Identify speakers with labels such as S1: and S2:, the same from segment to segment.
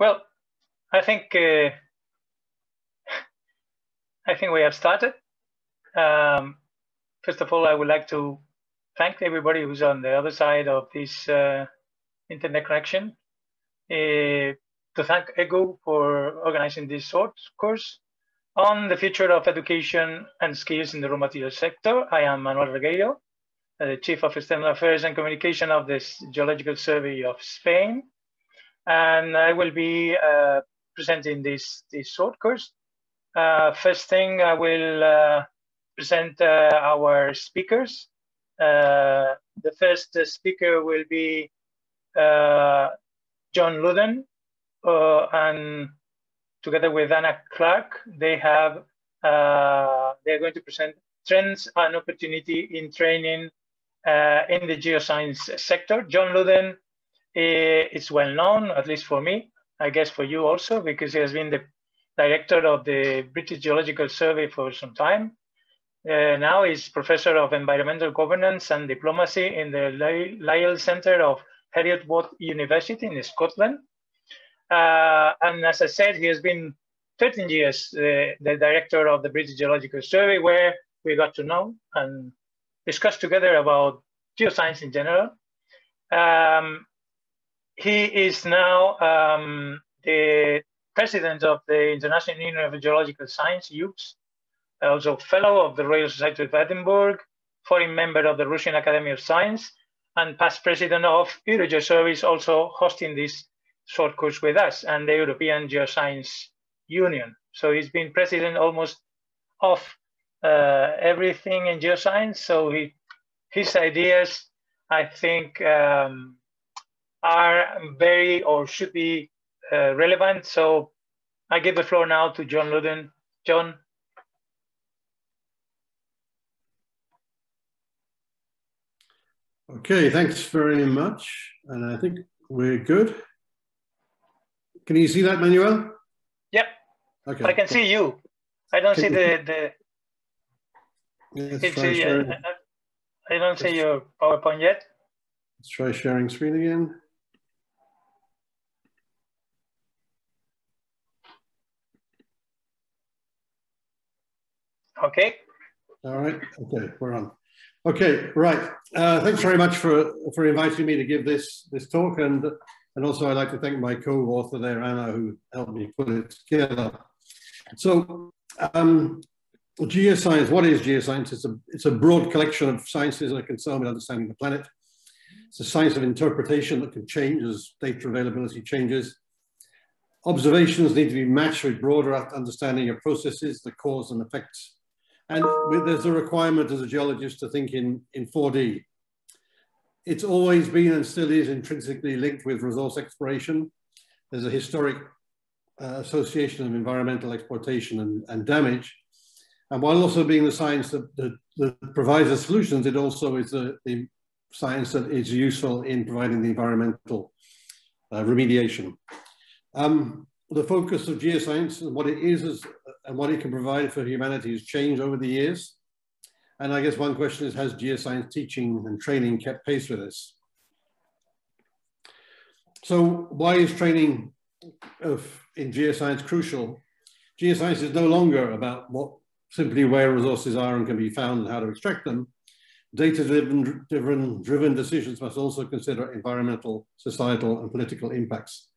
S1: Well, I think uh, I think we have started. Um, first of all, I would like to thank everybody who's on the other side of this uh, internet connection. Uh, to thank EGU for organizing this short course on the future of education and skills in the raw material sector. I am Manuel Regueiro, the Chief of External Affairs and Communication of the Geological Survey of Spain. And I will be uh, presenting this, this short course. Uh, first thing, I will uh, present uh, our speakers. Uh, the first speaker will be John Ludden, and together with Anna Clark, they have they're going to present trends and opportunity in training uh, in the geoscience sector. John Ludden is well known, at least for me, I guess for you also, because he has been the director of the British Geological Survey for some time. Uh, now he's professor of environmental governance and diplomacy in the Lyell Centre of Heriot-Watt University in Scotland. Uh, and as I said, he has been 13 years uh, the director of the British Geological Survey, where we got to know and discuss together about geoscience in general. Um, he is now um, the president of the International Union of Geological Science, IUGS, also fellow of the Royal Society of Edinburgh, foreign member of the Russian Academy of Science, and past president of EuroGeoSurveys, also hosting this short course with us, and the European Geoscience Union. So he's been president almost of uh, everything in geoscience. So he, his ideas, I think, um, are very or should be uh, relevant. So I give the floor now to John Ludden. John.
S2: Okay, thanks very much. And I think we're good. Can you see that, Manuel?
S1: Yep. Okay. I can see you. I don't see the the.
S2: Try see, uh,
S1: I don't see your PowerPoint yet.
S2: Let's try sharing screen again.
S1: Okay.
S2: All right. Okay, we're on. Okay, right. Uh, thanks very much for for inviting me to give this this talk, and and also I'd like to thank my co-author there, Anna, who helped me put it together. So, um, geoscience. What is geoscience? It's a it's a broad collection of sciences that are concerned with understanding the planet. It's a science of interpretation that can change as data availability changes. Observations need to be matched with broader understanding of processes that cause and affect and there's a requirement as a geologist to think in, in 4D. It's always been and still is intrinsically linked with resource exploration. There's a historic uh, association of environmental exploitation and, and, damage. And while also being the science that, that, that provides the solutions, it also is the, the, science that is useful in providing the environmental uh, remediation. Um, the focus of geoscience and what it is, is and what it can provide for humanity has changed over the years. And I guess one question is, has geoscience teaching and training kept pace with this? So why is training of, in geoscience crucial? Geoscience is no longer about what simply where resources are and can be found and how to extract them. Data-driven driven, driven decisions must also consider environmental, societal, and political impacts.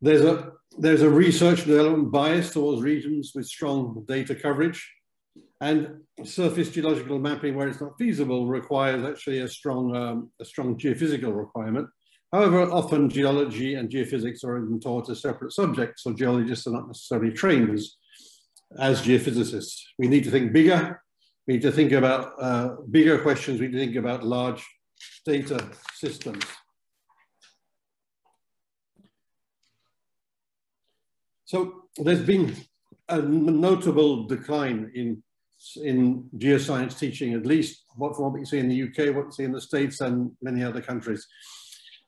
S2: There's a, there's a research development bias towards regions with strong data coverage and surface geological mapping where it's not feasible requires actually a strong, um, a strong geophysical requirement. However, often geology and geophysics are even taught as separate subjects, so geologists are not necessarily trained as, as geophysicists. We need to think bigger. We need to think about uh, bigger questions. We need to think about large data systems. So there's been a notable decline in, in geoscience teaching, at least what, from what we see in the UK, what we see in the States and many other countries.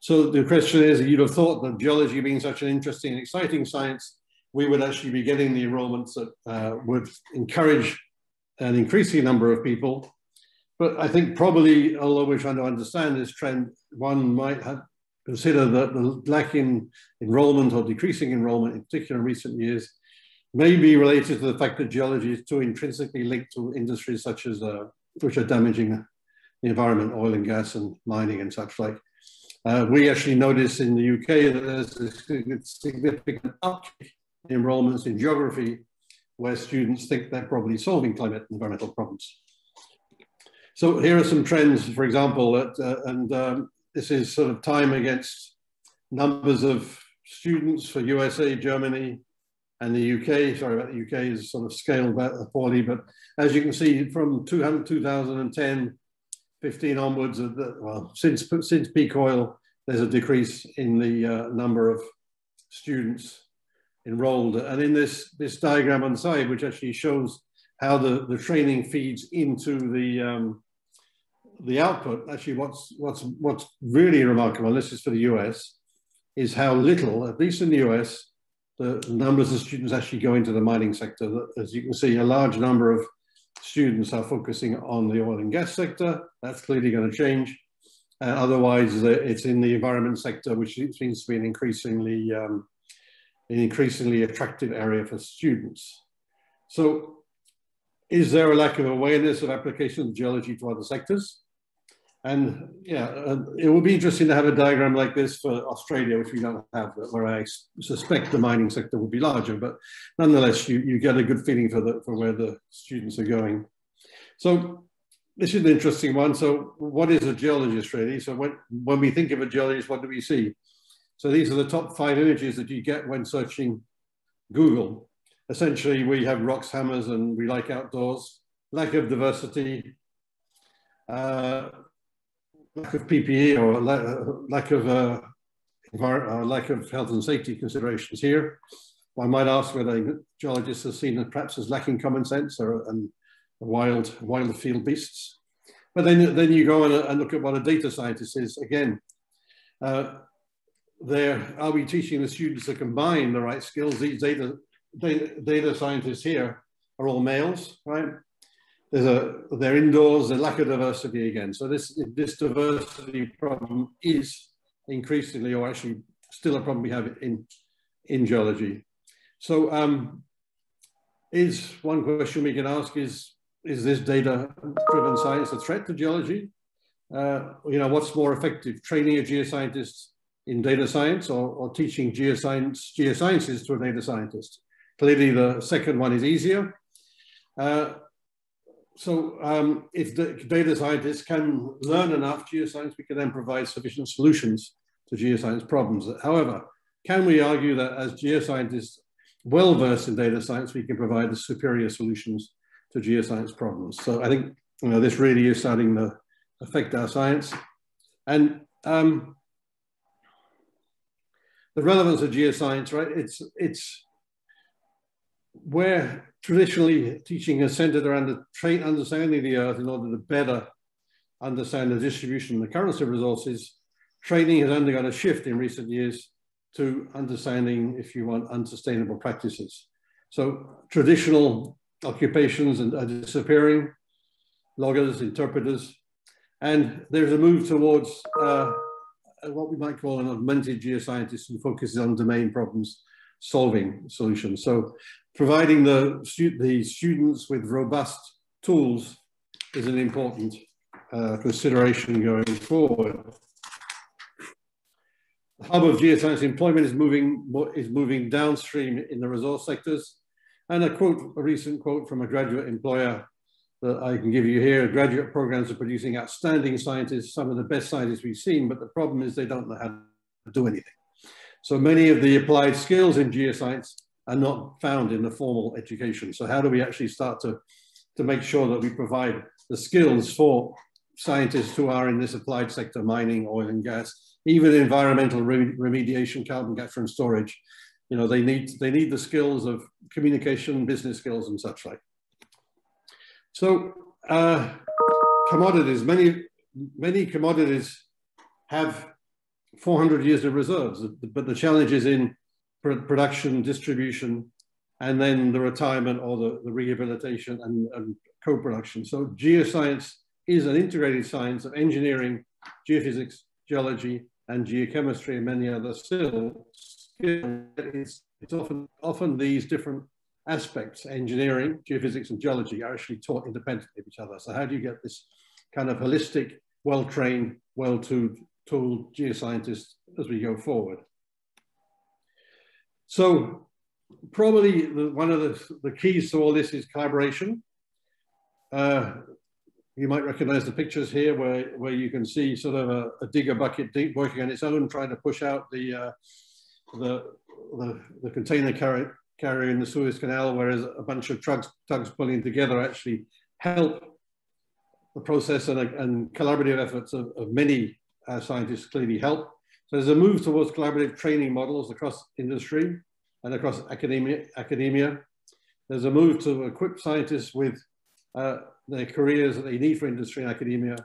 S2: So the question is, you'd have thought that geology being such an interesting and exciting science, we would actually be getting the enrollments that uh, would encourage an increasing number of people. But I think probably, although we're trying to understand this trend, one might have consider that the lack in enrollment or decreasing enrollment, in particular in recent years, may be related to the fact that geology is too intrinsically linked to industries such as uh, which are damaging the environment, oil and gas and mining and such like. Uh, we actually notice in the UK that there's a significant uptick in enrollments in geography where students think they're probably solving climate and environmental problems. So here are some trends, for example, that, uh, and um, this is sort of time against numbers of students for USA, Germany, and the UK. Sorry about the UK is sort of scaled back poorly, but as you can see from 2010, 15 onwards, uh, well, since, since peak oil, there's a decrease in the uh, number of students enrolled. And in this, this diagram on the side, which actually shows how the, the training feeds into the, um, the output, actually what's, what's, what's really remarkable, and this is for the US, is how little, at least in the US, the numbers of students actually go into the mining sector. As you can see, a large number of students are focusing on the oil and gas sector. That's clearly going to change. Uh, otherwise, it's in the environment sector, which seems to be an increasingly, um, an increasingly attractive area for students. So is there a lack of awareness of application of geology to other sectors? And yeah, uh, it would be interesting to have a diagram like this for Australia, which we don't have, where I suspect the mining sector would be larger, but nonetheless, you, you get a good feeling for, the, for where the students are going. So this is an interesting one. So what is a geologist really? So when, when we think of a geologist, what do we see? So these are the top five images that you get when searching Google. Essentially, we have rocks, hammers, and we like outdoors. Lack of diversity, uh, lack of PPE or lack of uh, uh, lack of health and safety considerations here. One might ask whether geologists are seen as perhaps as lacking common sense or and wild wild field beasts. But then then you go and look at what a data scientist is. Again, uh, there are we teaching the students to combine the right skills? These data data, data scientists here are all males, right? There's a they're indoors, a lack of diversity again. So this this diversity problem is increasingly, or actually still a problem we have in in geology. So um, is one question we can ask is is this data-driven science a threat to geology? Uh, you know, what's more effective, training a geoscientist in data science or, or teaching geoscience geosciences to a data scientist? Clearly, the second one is easier. Uh, so um, if the data scientists can learn enough geoscience, we can then provide sufficient solutions to geoscience problems. However, can we argue that as geoscientists well versed in data science, we can provide the superior solutions to geoscience problems? So I think you know, this really is starting to affect our science. And um, the relevance of geoscience, right? It's, it's where traditionally teaching is centered around the train understanding the earth in order to better understand the distribution and the currency of resources, training has undergone a shift in recent years to understanding, if you want, unsustainable practices. So traditional occupations are disappearing, loggers, interpreters, and there's a move towards uh, what we might call an augmented geoscientist who focuses on domain problems solving solutions. So providing the, the students with robust tools is an important uh, consideration going forward. The hub of geoscience employment is moving, is moving downstream in the resource sectors. And a quote, a recent quote from a graduate employer that I can give you here, graduate programs are producing outstanding scientists, some of the best scientists we've seen, but the problem is they don't know how to do anything. So many of the applied skills in geoscience are not found in the formal education. So how do we actually start to, to make sure that we provide the skills for scientists who are in this applied sector, mining, oil and gas, even environmental re remediation, carbon capture and storage. You know, they need, they need the skills of communication, business skills and such like. So uh, commodities, many, many commodities have 400 years of reserves, but the challenge is in production, distribution, and then the retirement or the, the rehabilitation and, and co-production. So geoscience is an integrated science of engineering, geophysics, geology, and geochemistry and many other still it's, it's often often these different aspects, engineering, geophysics, and geology, are actually taught independently of each other. So how do you get this kind of holistic, well-trained, well-tooled geoscientist as we go forward? So probably the, one of the, the keys to all this is collaboration. Uh, you might recognize the pictures here where, where you can see sort of a, a digger bucket deep working on its own, trying to push out the, uh, the, the, the, container carrier, carrier in the Suez Canal, whereas a bunch of tugs, tugs pulling together actually help the process and, and collaborative efforts of, of many uh, scientists clearly help. So there's a move towards collaborative training models across industry and across academia. academia. There's a move to equip scientists with uh, the careers that they need for industry and academia,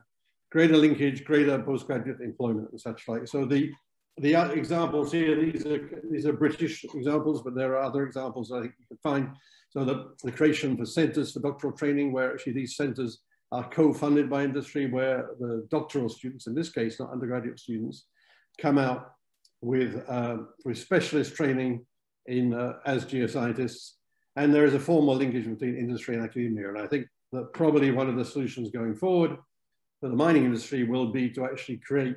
S2: greater linkage, greater postgraduate employment and such like. So the, the examples here, these are, these are British examples, but there are other examples I think you can find. So the, the creation for centers for doctoral training, where actually these centers are co-funded by industry, where the doctoral students, in this case, not undergraduate students, come out with, uh, with specialist training in uh, as geoscientists. And there is a formal linkage between industry and academia. And I think that probably one of the solutions going forward for the mining industry will be to actually create,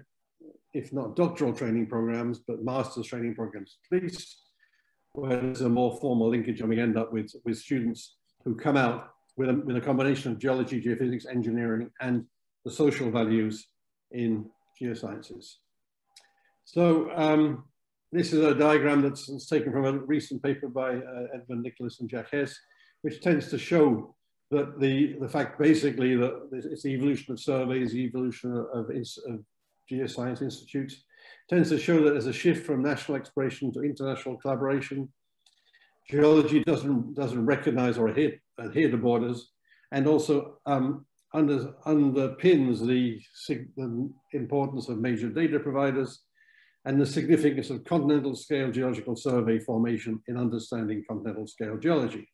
S2: if not doctoral training programs, but master's training programs at least, where there's a more formal linkage and we end up with, with students who come out with a, with a combination of geology, geophysics, engineering, and the social values in geosciences. So um, this is a diagram that's, that's, taken from a recent paper by uh, Edmund Nickless and Jack Hess, which tends to show that the, the fact basically that it's the evolution of surveys, the evolution of, of geoscience institutes, tends to show that there's a shift from national exploration to international collaboration. Geology doesn't, doesn't recognize or adhere, adhere to borders and also um, under, underpins the, the importance of major data providers and the significance of continental scale geological survey formation in understanding continental scale geology.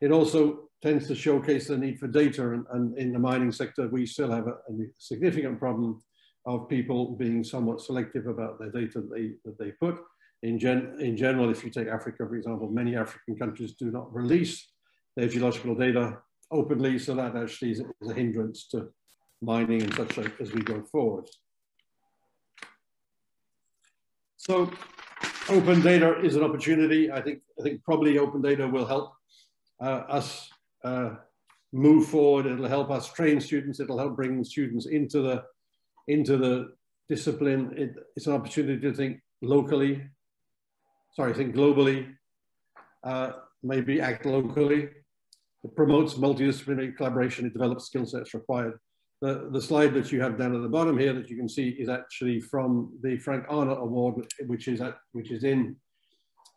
S2: It also tends to showcase the need for data and, and in the mining sector, we still have a, a, significant problem of people being somewhat selective about the data that they, that they put. In, gen, in general, if you take Africa, for example, many African countries do not release their geological data openly, so that actually is, a hindrance to mining and such like as we go forward. So open data is an opportunity. I think, I think probably open data will help uh, us uh, move forward. It'll help us train students. It'll help bring students into the into the discipline. It, it's an opportunity to think locally. Sorry, think globally. Uh, maybe act locally. It promotes multidisciplinary collaboration. It develops skill sets required. The, the slide that you have down at the bottom here that you can see is actually from the Frank Arnott Award, which is at, which is in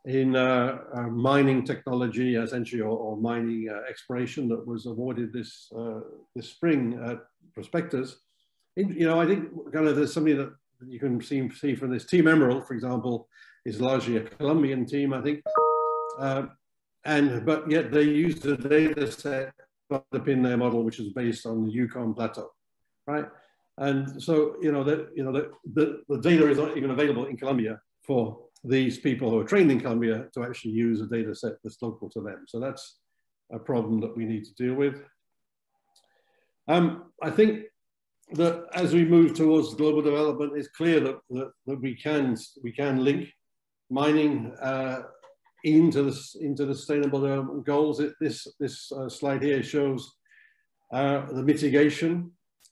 S2: in uh, uh, mining technology, essentially, or, or mining uh, exploration that was awarded this uh, this spring at Prospectors. In, you know, I think kind of there's something that you can see, see from this team Emerald, for example, is largely a Colombian team, I think. Uh, and but yet they used the data set to underpin their model, which is based on the Yukon Plateau, right? And so you know that you know the, the, the data is not even available in Colombia for these people who are trained in Colombia to actually use a data set that's local to them. So that's a problem that we need to deal with. Um, I think that as we move towards global development, it's clear that, that, that we, can, we can link mining uh, into, the, into the sustainable development goals. It, this this uh, slide here shows uh, the mitigation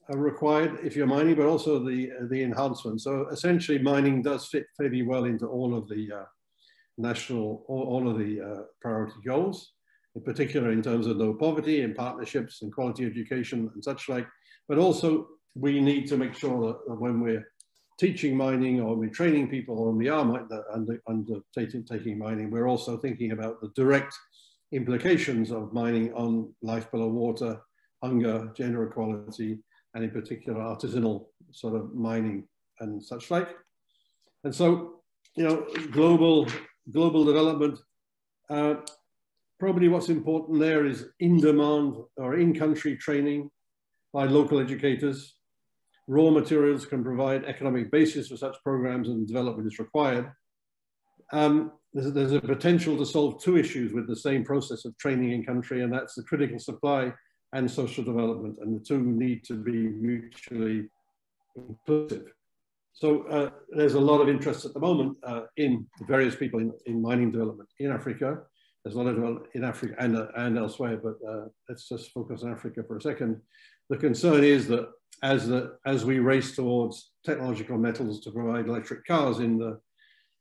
S2: required if you're mining, but also the, the enhancement. So essentially mining does fit fairly well into all of the uh, national, all, all, of the uh, priority goals, in particular in terms of low poverty and partnerships and quality education and such like. But also we need to make sure that when we're teaching mining or we're training people or we are under, undertaking taking mining, we're also thinking about the direct implications of mining on life below water, hunger, gender equality, and in particular artisanal sort of mining and such like. And so, you know, global, global development, uh, probably what's important there is in demand or in country training by local educators. raw materials can provide economic basis for such programs and development is required. Um, there's, there's, a potential to solve two issues with the same process of training in country, and that's the critical supply and social development, and the two need to be mutually inclusive. So uh, there's a lot of interest at the moment uh, in various people in, in, mining development in Africa. There's a lot of development in Africa and, uh, and elsewhere, but uh, let's just focus on Africa for a second. The concern is that as, the, as we race towards technological metals to provide electric cars in, the,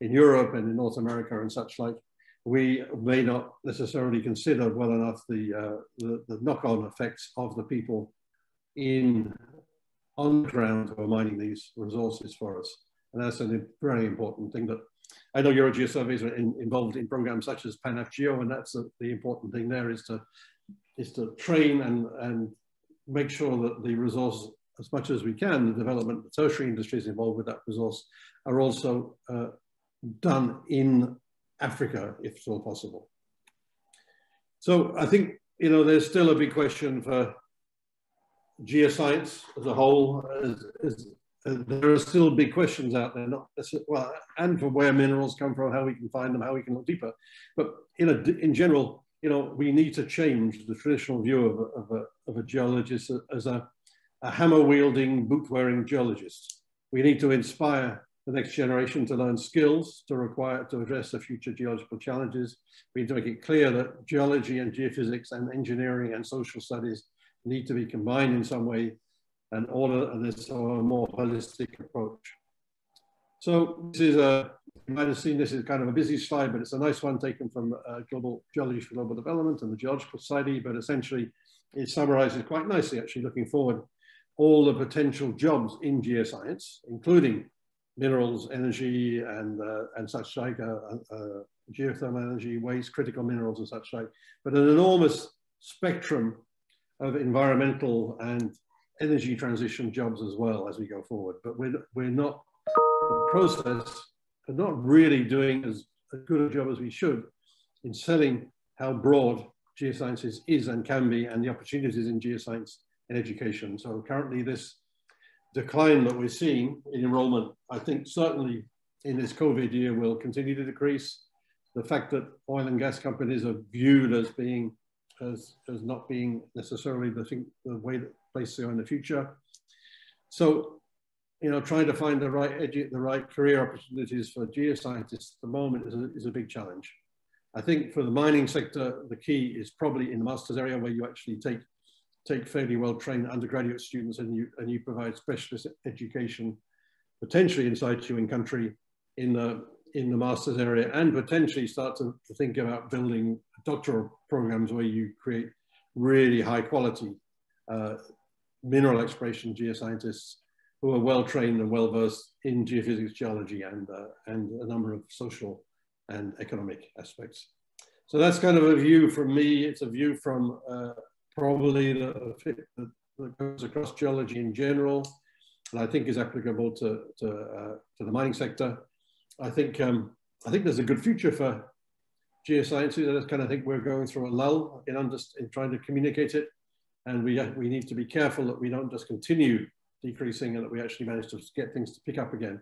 S2: in Europe and in North America and such like, we may not necessarily consider well enough the, uh, the, the knock-on effects of the people in on ground who are mining these resources for us. And that's a very important thing that I know EuroGeoSurveys are in, involved in programs such as PanAfGeo, and that's a, the important thing there is to is to train and, and make sure that the resource, as much as we can, the development, the tertiary industries involved with that resource are also uh, done in Africa, if at all possible. So I think, you know, there's still a big question for geoscience as a whole. As, as, uh, there are still big questions out there, not well, and for where minerals come from, how we can find them, how we can look deeper. But in, a, in general, you know, we need to change the traditional view of a, of a, of a geologist as a, a hammer-wielding, boot-wearing geologist. We need to inspire the next generation to learn skills to require to address the future geological challenges. We need to make it clear that geology and geophysics and engineering and social studies need to be combined in some way and order this a more holistic approach. So this is a, you might have seen this is kind of a busy slide, but it's a nice one taken from uh, Global Geology for Global Development and the Geological Society, but essentially it summarizes quite nicely, actually looking forward, all the potential jobs in geoscience, including minerals, energy, and, uh, and such like, uh, uh, geothermal energy, waste, critical minerals and such like, but an enormous spectrum of environmental and energy transition jobs as well as we go forward. But we're, we're not, the process, are not really doing as good a job as we should in selling how broad geosciences is and can be and the opportunities in geoscience and education. So currently this decline that we're seeing in enrollment, I think certainly in this COVID year will continue to decrease. The fact that oil and gas companies are viewed as being as, as not being necessarily the thing, the way that place they are in the future. So, you know, trying to find the right edu the right career opportunities for geoscientists at the moment is a, is a big challenge. I think for the mining sector, the key is probably in the master's area where you actually take take fairly well trained undergraduate students and you and you provide specialist education potentially inside in country in the in the master's area and potentially start to, to think about building doctoral programs where you create really high quality uh, mineral exploration geoscientists who are well trained and well versed in geophysics, geology, and, uh, and a number of social and economic aspects. So that's kind of a view from me. It's a view from uh, probably the, that goes across geology in general, and I think is applicable to, to, uh, to the mining sector. I think um, I think there's a good future for geosciences. I just kind of think we're going through a lull in, in trying to communicate it, and we we need to be careful that we don't just continue decreasing and that we actually manage to get things to pick up again.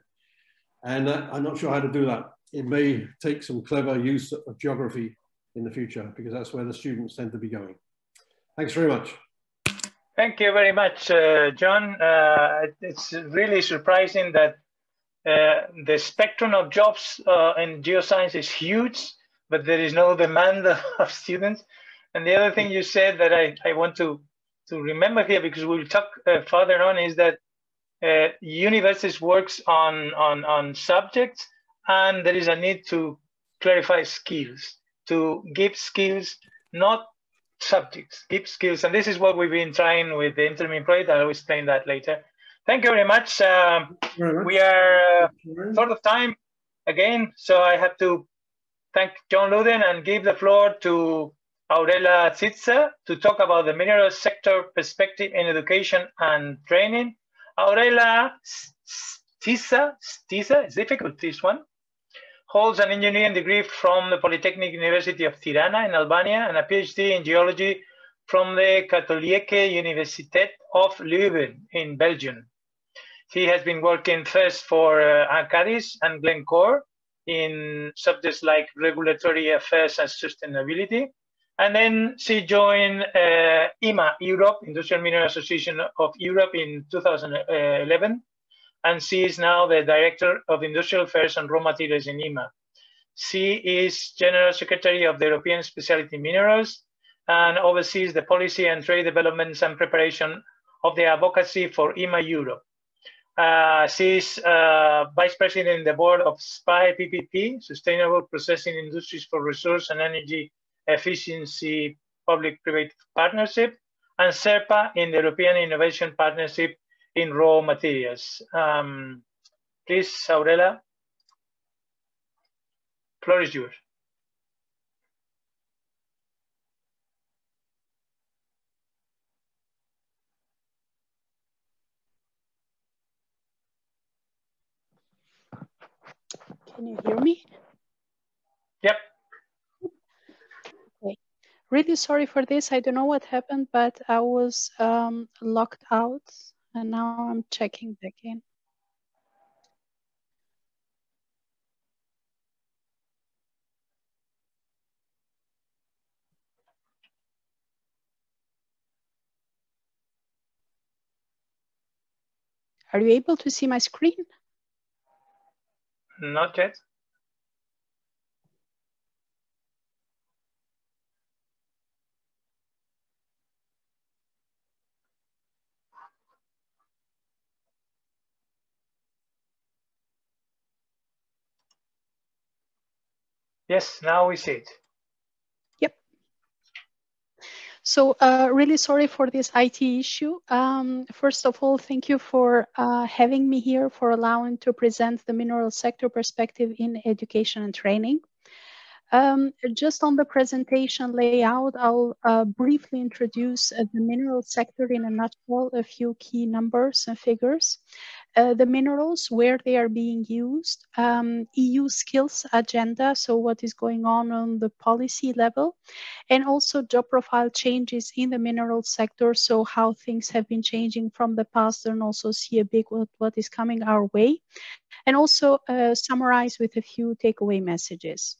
S2: And uh, I'm not sure how to do that. It may take some clever use of geography in the future because that's where the students tend to be going. Thanks very much.
S1: Thank you very much, uh, John. Uh, it's really surprising that uh, the spectrum of jobs uh, in geoscience is huge, but there is no demand of students. And the other thing you said that I, I want to, to remember here, because we'll talk uh, further on, is that uh, universities works on, on, on subjects, and there is a need to clarify skills, to give skills, not subjects, give skills. And this is what we've been trying with the INTERMIN project. I'll explain that later. Thank you very much. Um, very much. We are uh, short of time again, so I have to thank John Ludden and give the floor to Aurela Shtiza to talk about the mineral sector perspective in education and training. Aurela Shtiza, Shtiza, it's difficult this one, holds an engineering degree from the Polytechnic University of Tirana in Albania and a PhD in geology from the Katholieke Universiteit of Leuven in Belgium. he has been working first for uh, and Glencore in subjects like regulatory affairs and sustainability. And then she joined uh, IMA Europe, Industrial Mineral Association of Europe in 2011. And she is now the Director of Industrial Affairs and Raw Materials in IMA. She is General Secretary of the European Specialty Minerals and oversees the policy and trade developments and preparation of the advocacy for IMA Europe. Uh, is uh, vice president in the board of SPIRE PPP, Sustainable Processing Industries for Resource and Energy Efficiency Public-Private Partnership, and SERPA in the European Innovation Partnership in Raw Materials. Um, please, Aurela, floor is yours.
S3: Can you hear me?
S1: Yep.
S3: Okay. Really sorry for this. I don't know what happened, but I was um, locked out and now I'm checking back in. Are you able to see my screen?
S1: Not yet. Yes, now we see it.
S3: Yep. So uh, really sorry for this IT issue. Um, first of all, thank you for uh, having me here, for allowing to present the mineral sector perspective in education and training. Um, just on the presentation layout, I'll uh, briefly introduce uh, the mineral sector in a nutshell, a few key numbers and figures. Uh, the minerals, where they are being used, um, EU skills agenda, so what is going on on the policy level, and also job profile changes in the mineral sector, so how things have been changing from the past and also see a big what, what is coming our way, and also uh, summarize with a few takeaway messages.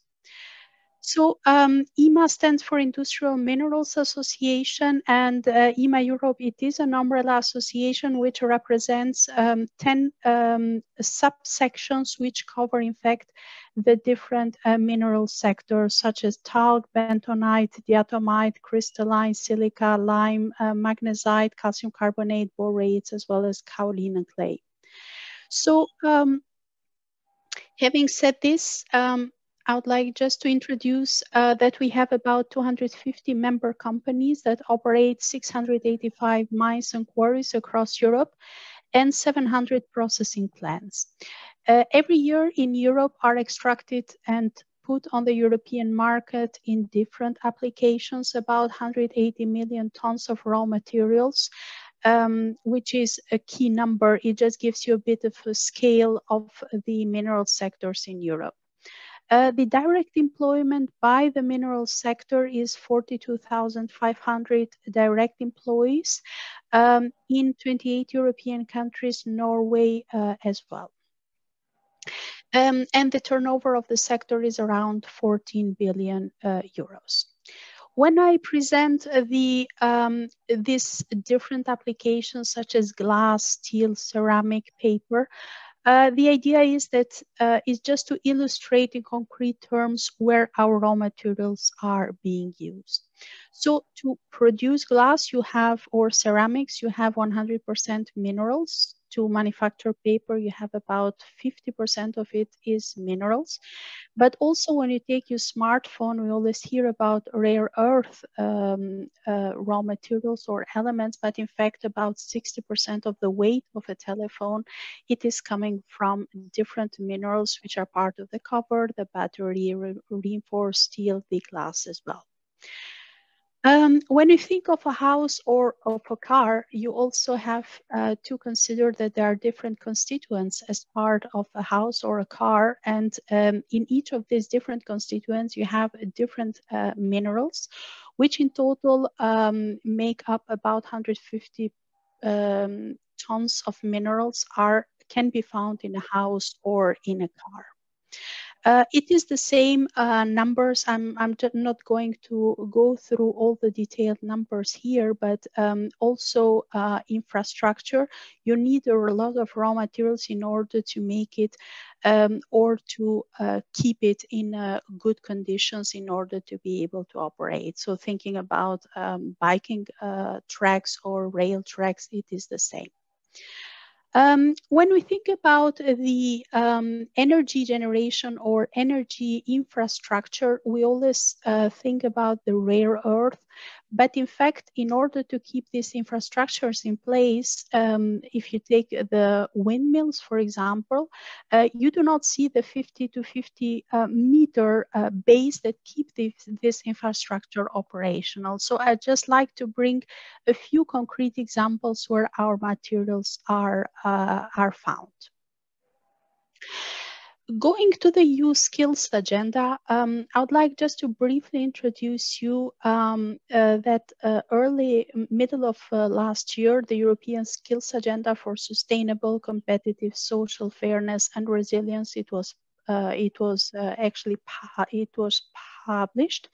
S3: So um, IMA stands for Industrial Minerals Association and uh, IMA Europe, it is an umbrella association which represents um, 10 um, subsections which cover in fact the different uh, mineral sectors such as talc, bentonite, diatomite, crystalline, silica, lime, uh, magnesite, calcium carbonate, borates, as well as kaolin and clay. So um, having said this, um, I would like just to introduce uh, that we have about 250 member companies that operate 685 mines and quarries across Europe and 700 processing plants. Uh, every year in Europe are extracted and put on the European market in different applications about 180 million tons of raw materials, um, which is a key number. It just gives you a bit of a scale of the mineral sectors in Europe. Uh, the direct employment by the mineral sector is 42,500 direct employees um, in 28 European countries, Norway uh, as well. Um, and the turnover of the sector is around 14 billion uh, euros. When I present the um, these different applications such as glass, steel, ceramic, paper, uh, the idea is that uh, is just to illustrate in concrete terms where our raw materials are being used. So to produce glass, you have, or ceramics, you have 100% minerals to manufacture paper, you have about 50% of it is minerals. But also when you take your smartphone, we always hear about rare earth um, uh, raw materials or elements, but in fact about 60% of the weight of a telephone, it is coming from different minerals which are part of the cover, the battery, re reinforced steel, the glass as well. Um, when you think of a house or of a car, you also have uh, to consider that there are different constituents as part of a house or a car. And um, in each of these different constituents, you have different uh, minerals, which in total um, make up about 150 um, tons of minerals are can be found in a house or in a car. Uh, it is the same uh, numbers. I'm, I'm not going to go through all the detailed numbers here, but um, also uh, infrastructure. You need a lot of raw materials in order to make it um, or to uh, keep it in uh, good conditions in order to be able to operate. So thinking about um, biking uh, tracks or rail tracks, it is the same. Um, when we think about the um, energy generation or energy infrastructure, we always uh, think about the rare earth, but in fact, in order to keep these infrastructures in place, um, if you take the windmills, for example, uh, you do not see the 50 to 50 uh, meter uh, base that keep this, this infrastructure operational. So I'd just like to bring a few concrete examples where our materials are, uh, are found. Going to the EU skills agenda, um, I would like just to briefly introduce you um, uh, that uh, early middle of uh, last year, the European skills agenda for sustainable, competitive, social fairness and resilience, it was uh, it was uh, actually it was published.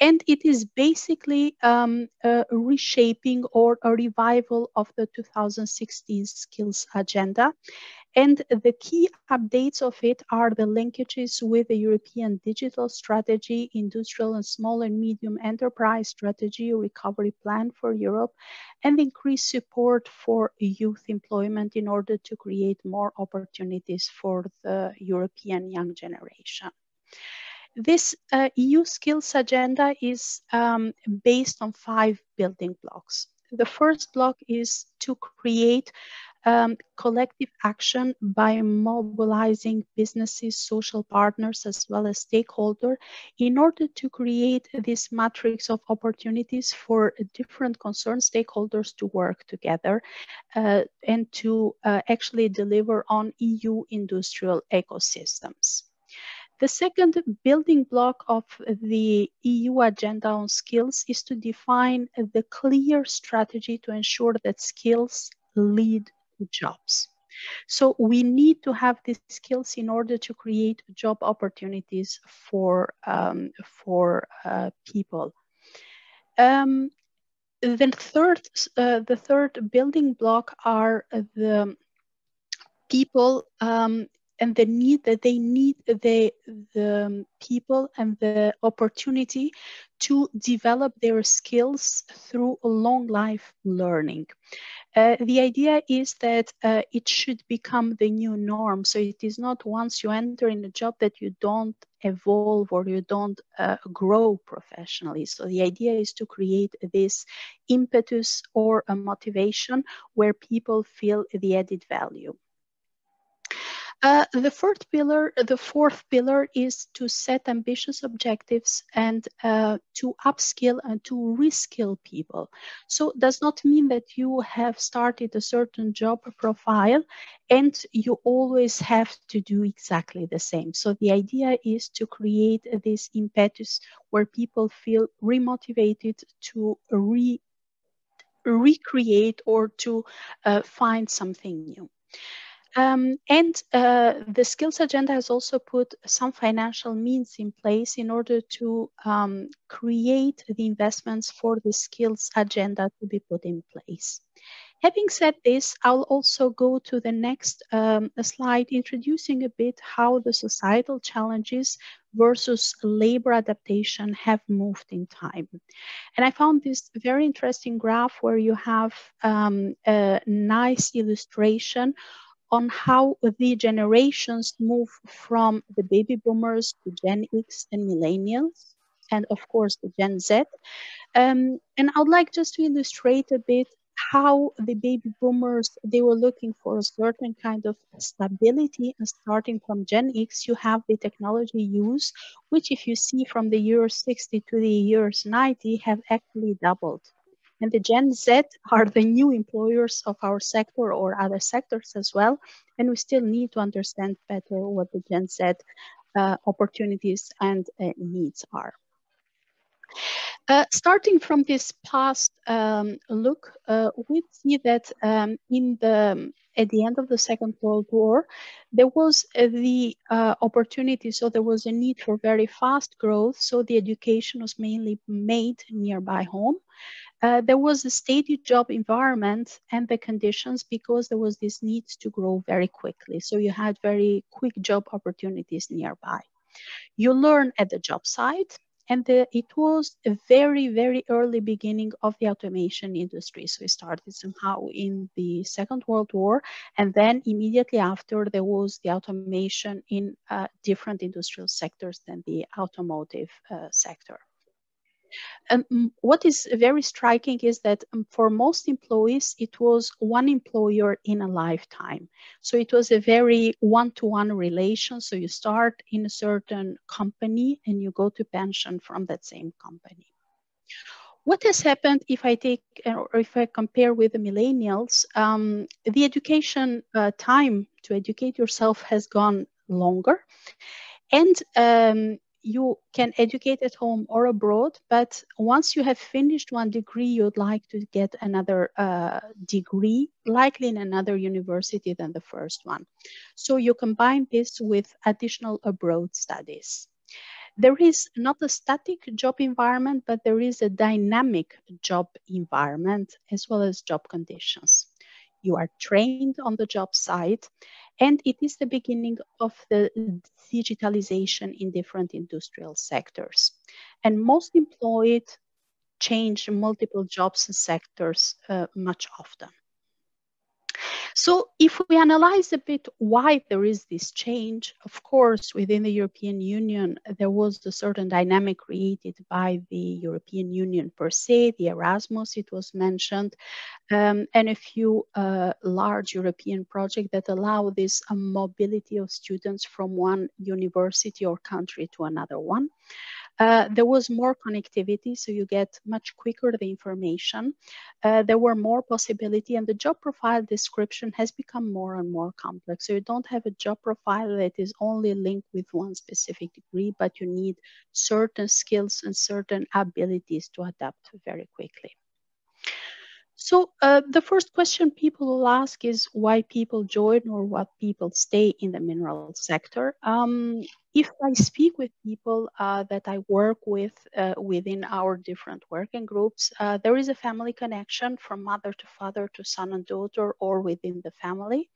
S3: And it is basically um, a reshaping or a revival of the 2016 skills agenda and the key updates of it are the linkages with the European digital strategy, industrial and small and medium enterprise strategy, recovery plan for Europe, and increased support for youth employment in order to create more opportunities for the European young generation. This uh, EU skills agenda is um, based on five building blocks. The first block is to create um, collective action by mobilizing businesses, social partners, as well as stakeholders in order to create this matrix of opportunities for different concerned stakeholders to work together uh, and to uh, actually deliver on EU industrial ecosystems. The second building block of the EU agenda on skills is to define the clear strategy to ensure that skills lead jobs. So we need to have these skills in order to create job opportunities for um, for uh, people. Um, the third uh, the third building block are the people um, and the need that they need the the people and the opportunity to develop their skills through long life learning. Uh, the idea is that uh, it should become the new norm. So it is not once you enter in a job that you don't evolve or you don't uh, grow professionally. So the idea is to create this impetus or a motivation where people feel the added value. Uh, the fourth pillar, the fourth pillar is to set ambitious objectives and uh, to upskill and to reskill people. So does not mean that you have started a certain job profile and you always have to do exactly the same. So the idea is to create this impetus where people feel remotivated to re recreate or to uh, find something new. Um, and uh, the skills agenda has also put some financial means in place in order to um, create the investments for the skills agenda to be put in place. Having said this, I'll also go to the next um, slide, introducing a bit how the societal challenges versus labor adaptation have moved in time. And I found this very interesting graph where you have um, a nice illustration on how the generations move from the baby boomers to Gen X and millennials, and of course the Gen Z. Um, and I'd like just to illustrate a bit how the baby boomers they were looking for a certain kind of stability and starting from gen x you have the technology use which if you see from the year 60 to the years 90 have actually doubled and the Gen Z are the new employers of our sector or other sectors as well. And we still need to understand better what the Gen Z uh, opportunities and uh, needs are. Uh, starting from this past um, look, uh, we see that um, in the at the end of the Second World War, there was uh, the uh, opportunity. So there was a need for very fast growth. So the education was mainly made nearby home. Uh, there was a steady job environment and the conditions because there was this need to grow very quickly. So you had very quick job opportunities nearby. You learn at the job site and the, it was a very, very early beginning of the automation industry. So it started somehow in the Second World War. And then immediately after, there was the automation in uh, different industrial sectors than the automotive uh, sector. Um, what is very striking is that um, for most employees, it was one employer in a lifetime. So it was a very one to one relation. So you start in a certain company and you go to pension from that same company. What has happened if I take or if I compare with the millennials, um, the education uh, time to educate yourself has gone longer. And um, you can educate at home or abroad, but once you have finished one degree, you'd like to get another uh, degree, likely in another university than the first one. So you combine this with additional abroad studies. There is not a static job environment, but there is a dynamic job environment as well as job conditions. You are trained on the job site and it is the beginning of the digitalization in different industrial sectors. And most employed change multiple jobs and sectors uh, much often. So if we analyze a bit why there is this change, of course, within the European Union, there was a certain dynamic created by the European Union per se, the Erasmus, it was mentioned, um, and a few uh, large European projects that allow this uh, mobility of students from one university or country to another one. Uh, there was more connectivity, so you get much quicker the information. Uh, there were more possibility, and the job profile description has become more and more complex. So you don't have a job profile that is only linked with one specific degree, but you need certain skills and certain abilities to adapt very quickly. So uh, the first question people will ask is why people join or what people stay in the mineral sector. Um, if I speak with people uh, that I work with uh, within our different working groups, uh, there is a family connection from mother to father to son and daughter or within the family.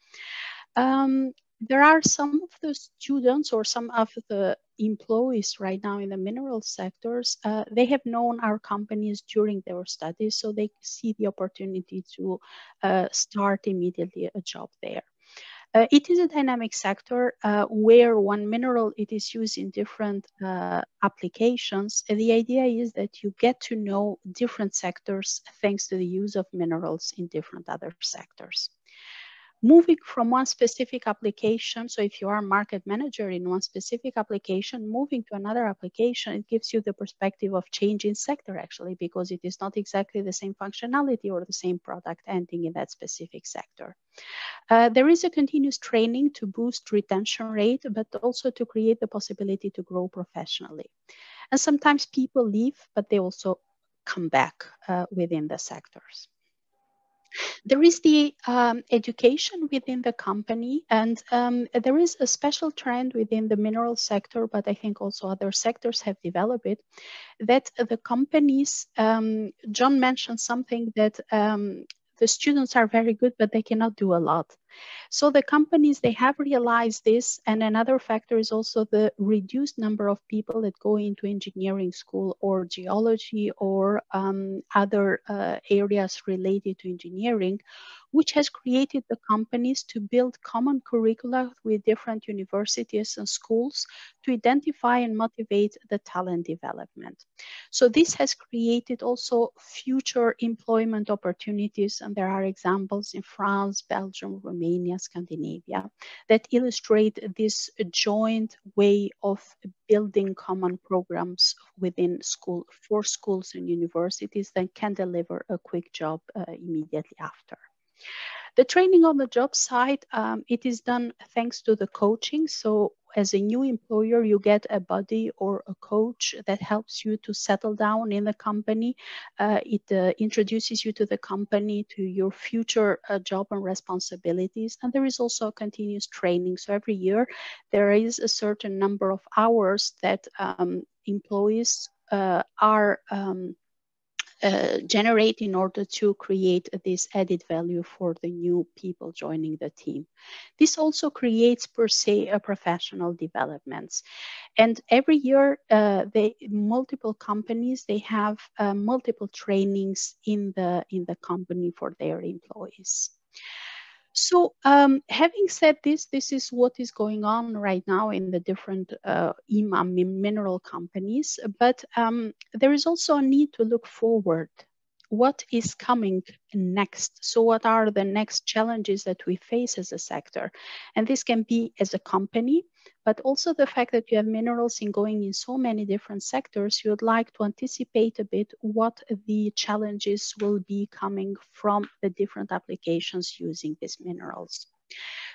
S3: Um, there are some of the students or some of the employees right now in the mineral sectors, uh, they have known our companies during their studies, so they see the opportunity to uh, start immediately a job there. Uh, it is a dynamic sector uh, where one mineral it is used in different uh, applications. And the idea is that you get to know different sectors thanks to the use of minerals in different other sectors moving from one specific application. So if you are a market manager in one specific application, moving to another application, it gives you the perspective of changing sector actually, because it is not exactly the same functionality or the same product ending in that specific sector. Uh, there is a continuous training to boost retention rate, but also to create the possibility to grow professionally. And sometimes people leave, but they also come back uh, within the sectors. There is the um, education within the company, and um, there is a special trend within the mineral sector, but I think also other sectors have developed it, that the companies, um, John mentioned something that um, the students are very good, but they cannot do a lot. So the companies, they have realized this. And another factor is also the reduced number of people that go into engineering school or geology or um, other uh, areas related to engineering, which has created the companies to build common curricula with different universities and schools to identify and motivate the talent development. So this has created also future employment opportunities. And there are examples in France, Belgium, Romania, Romania, Scandinavia, that illustrate this joint way of building common programs within school for schools and universities that can deliver a quick job uh, immediately after. The training on the job site, um, it is done thanks to the coaching. So as a new employer, you get a buddy or a coach that helps you to settle down in the company. Uh, it uh, introduces you to the company, to your future uh, job and responsibilities. And there is also continuous training. So every year, there is a certain number of hours that um, employees uh, are um, uh, generate in order to create this added value for the new people joining the team. This also creates per se a professional developments. And every year, uh, they multiple companies they have uh, multiple trainings in the in the company for their employees. So um, having said this, this is what is going on right now in the different uh, IMA mineral companies, but um, there is also a need to look forward. What is coming next? So what are the next challenges that we face as a sector? And this can be as a company, but also the fact that you have minerals in going in so many different sectors, you would like to anticipate a bit what the challenges will be coming from the different applications using these minerals.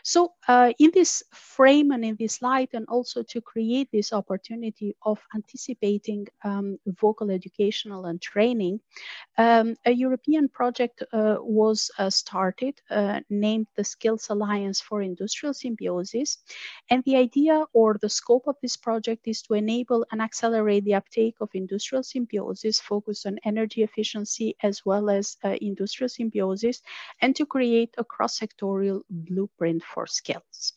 S3: So uh, in this frame and in this light, and also to create this opportunity of anticipating um, vocal educational and training, um, a European project uh, was uh, started uh, named the Skills Alliance for Industrial Symbiosis. And the idea or the scope of this project is to enable and accelerate the uptake of industrial symbiosis focused on energy efficiency as well as uh, industrial symbiosis and to create a cross-sectorial blueprint for skills.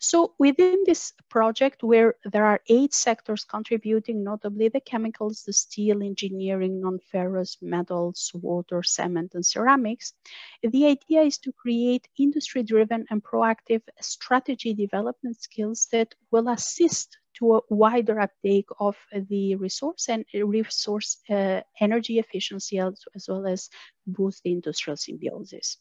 S3: So within this project, where there are eight sectors contributing, notably the chemicals, the steel, engineering, non-ferrous, metals, water, cement, and ceramics, the idea is to create industry-driven and proactive strategy development skills that will assist to a wider uptake of the resource and resource uh, energy efficiency as, as, well as boost the industrial symbiosis.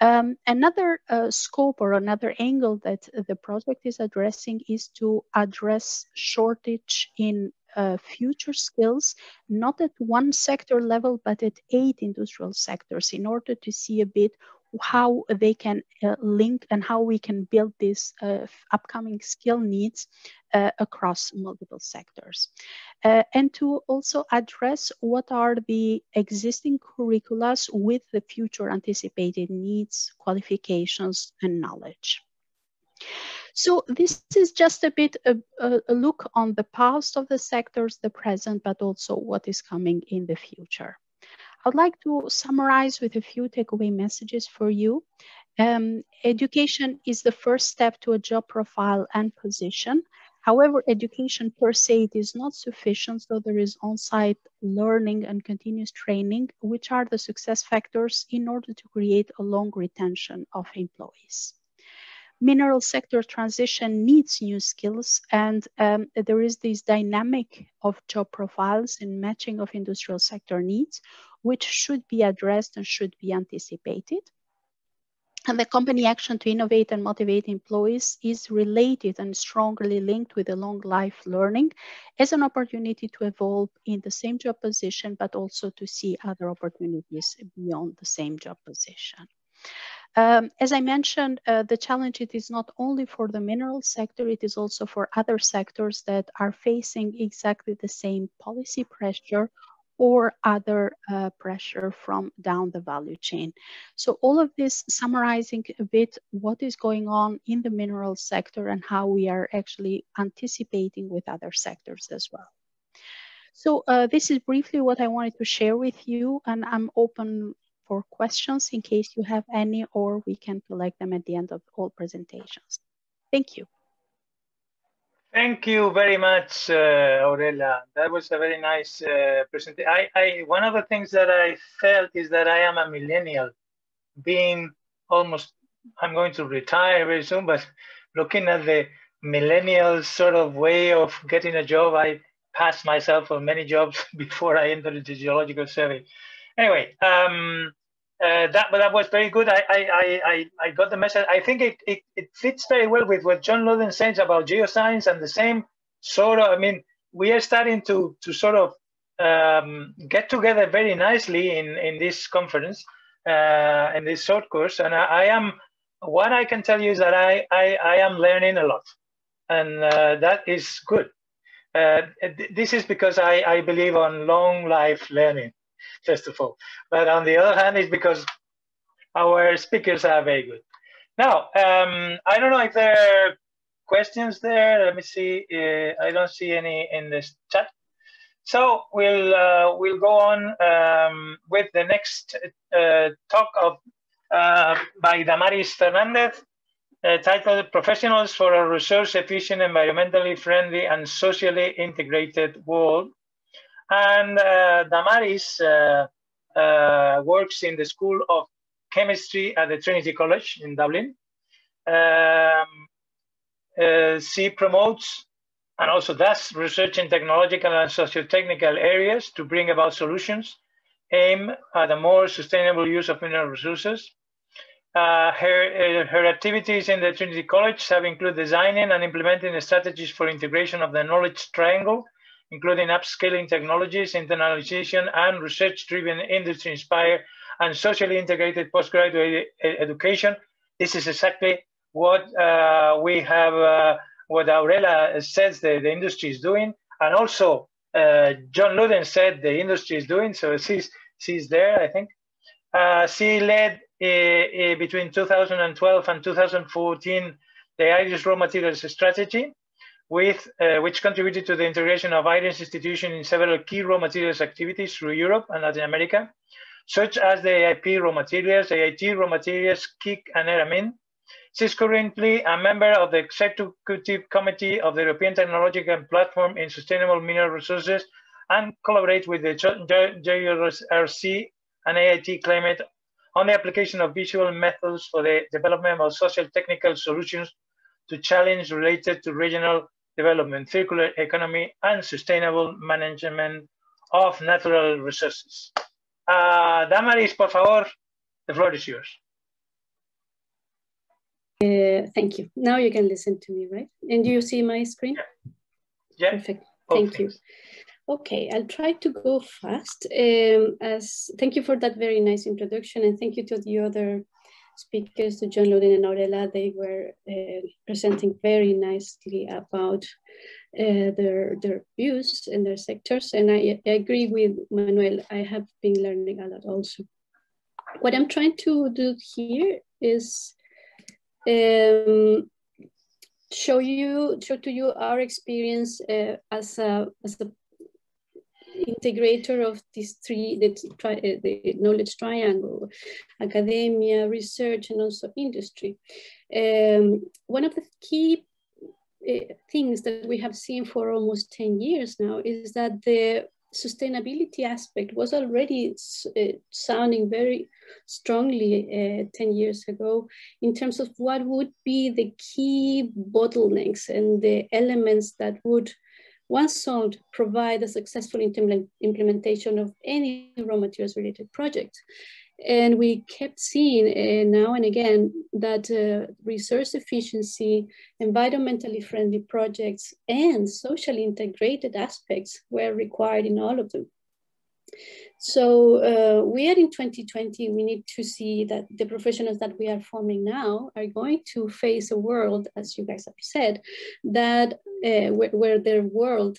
S3: Um, another uh, scope or another angle that the project is addressing is to address shortage in uh, future skills, not at one sector level, but at eight industrial sectors in order to see a bit how they can uh, link and how we can build these uh, upcoming skill needs uh, across multiple sectors. Uh, and to also address what are the existing curricula with the future anticipated needs, qualifications, and knowledge. So this is just a bit a, look on the past of the sectors, the present, but also what is coming in the future. I'd like to summarize with a few takeaway messages for you. Um, education is the first step to a job profile and position. However, education per se is not sufficient, so there is on-site learning and continuous training, which are the success factors in order to create a long retention of employees mineral sector transition needs new skills and um, there is this dynamic of job profiles and matching of industrial sector needs which should be addressed and should be anticipated. And the company action to innovate and motivate employees is related and strongly linked with the long life learning as an opportunity to evolve in the same job position, but also to see other opportunities beyond the same job position. Um, as I mentioned, uh, the challenge it is not only for the mineral sector, it is also for other sectors that are facing exactly the same policy pressure or other uh, pressure from down the value chain. So all of this summarizing a bit what is going on in the mineral sector and how we are actually anticipating with other sectors as well. So uh, this is briefly what I wanted to share with you and I'm open for questions in case you have any or we can collect them at the end of all presentations. Thank you.
S1: Thank you very much, uh, Aurela. That was a very nice uh, presentation. I, I, one of the things that I felt is that I am a millennial, being almost, I'm going to retire very soon, but looking at the millennial sort of way of getting a job, I passed myself for many jobs before I entered the geological survey. Anyway, um, uh, that that was very good. I, I, I, I got the message. I think it, it, it fits very well with what John Ludden says about geoscience and the same sort of, I mean, we are starting to, to sort of um, get together very nicely in, in this conference. uh, in this short course, and I, I, am. What I can tell you is that I I, I am learning a lot, and uh, that is good. Uh, this is because I, I believe on long life learning, first of all. But on the other hand, it's because our speakers are very good. Now, um, I don't know if there are questions there. Let me see. Uh, I don't see any in this chat. So we'll uh, we'll go on um, with the next uh, talk of uh, by Damaris Fernandez, uh, titled "Professionals for a Resource-Efficient, Environmentally Friendly, and Socially Integrated World." And uh, Damaris works in the School of Chemistry at the Trinity College in Dublin. Um, she promotes and also does research in technological and socio-technical areas to bring about solutions aim at a more sustainable use of mineral resources. Uh, her, uh, her activities in the Trinity College have included designing and implementing strategies for integration of the knowledge triangle, including upscaling technologies, internalization, and research-driven industry-inspired and socially integrated postgraduate education. This is exactly what uh, we have uh, what Aurela says the, the industry is doing, and also uh, John Ludden said the industry is doing, so she's, she's there, I think. Uh, she led uh, uh between 2012 and 2014 the Irish raw materials strategy, with, uh, which contributed to the integration of Irish institution in several key raw materials activities through Europe and Latin America, such as the EIP raw materials, EIT raw materials, KIC and ERAMIN, she is currently a member of the Executive Committee of the European Technological Platform in Sustainable Mineral Resources and collaborates with the JRC and EIT Climate on the application of visual methods for the development of social technical solutions to challenge related to regional development, circular economy, and sustainable management of natural resources. Uh, Damaris, por favor, the floor is yours.
S4: Uh, thank you. Now you can listen to me, right? And do you see my screen?
S1: Yeah. yeah.
S4: Perfect. Thank you. Okay, I'll try to go fast. Um, as thank you for that very nice introduction, and thank you to the other speakers, to John Ludden and Aurela. They were uh, presenting very nicely about uh, their their views and their sectors, and I, I agree with Manuel. I have been learning a lot also. What I'm trying to do here is um, show you show to you our experience uh, as a as a integrator of these three the, uh, the knowledge triangle academia research and also industry. Um, one of the key uh, things that we have seen for almost 10 years now is that the sustainability aspect was already uh, sounding very strongly uh, 10 years ago in terms of what would be the key bottlenecks and the elements that would once solved provide a successful implementation of any raw materials related project and we kept seeing uh, now and again that uh, resource efficiency, environmentally friendly projects, and socially integrated aspects were required in all of them. So uh, we are in 2020, we need to see that the professionals that we are forming now are going to face a world, as you guys have said, that uh, where, where their world,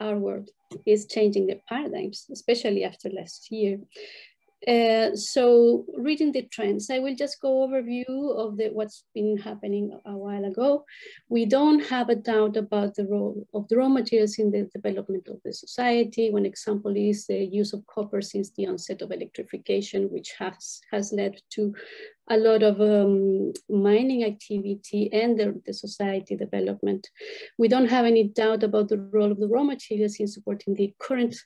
S4: our world, is changing their paradigms, especially after last year. Uh, so reading the trends, I will just go overview of the, what's been happening a while ago. We don't have a doubt about the role of the raw materials in the development of the society. One example is the use of copper since the onset of electrification, which has, has led to a lot of um, mining activity and the, the society development. We don't have any doubt about the role of the raw materials in supporting the current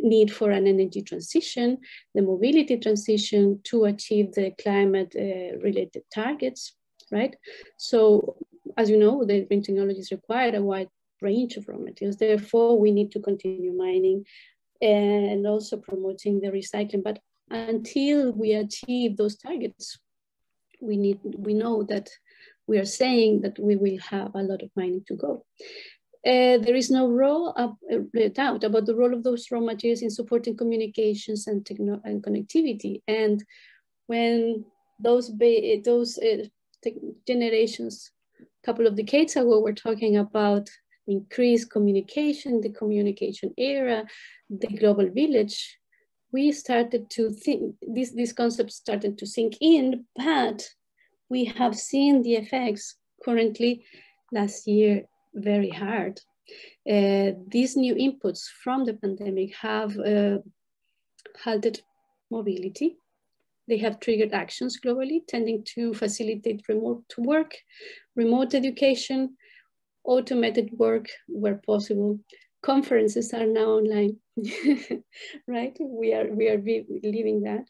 S4: need for an energy transition, the mobility transition to achieve the climate uh, related targets, right? So as you know, the green technologies require a wide range of raw materials. Therefore, we need to continue mining and also promoting the recycling. But until we achieve those targets, we need we know that we are saying that we will have a lot of mining to go. Uh, there is no role uh, doubt about the role of those raw materials in supporting communications and, techno and connectivity. And when those, those uh, generations, a couple of decades ago, were talking about increased communication, the communication era, the global village, we started to think, this, this concept started to sink in, but we have seen the effects currently last year very hard. Uh, these new inputs from the pandemic have uh, halted mobility. They have triggered actions globally, tending to facilitate remote work, remote education, automated work where possible. Conferences are now online, right? We are, we are living that.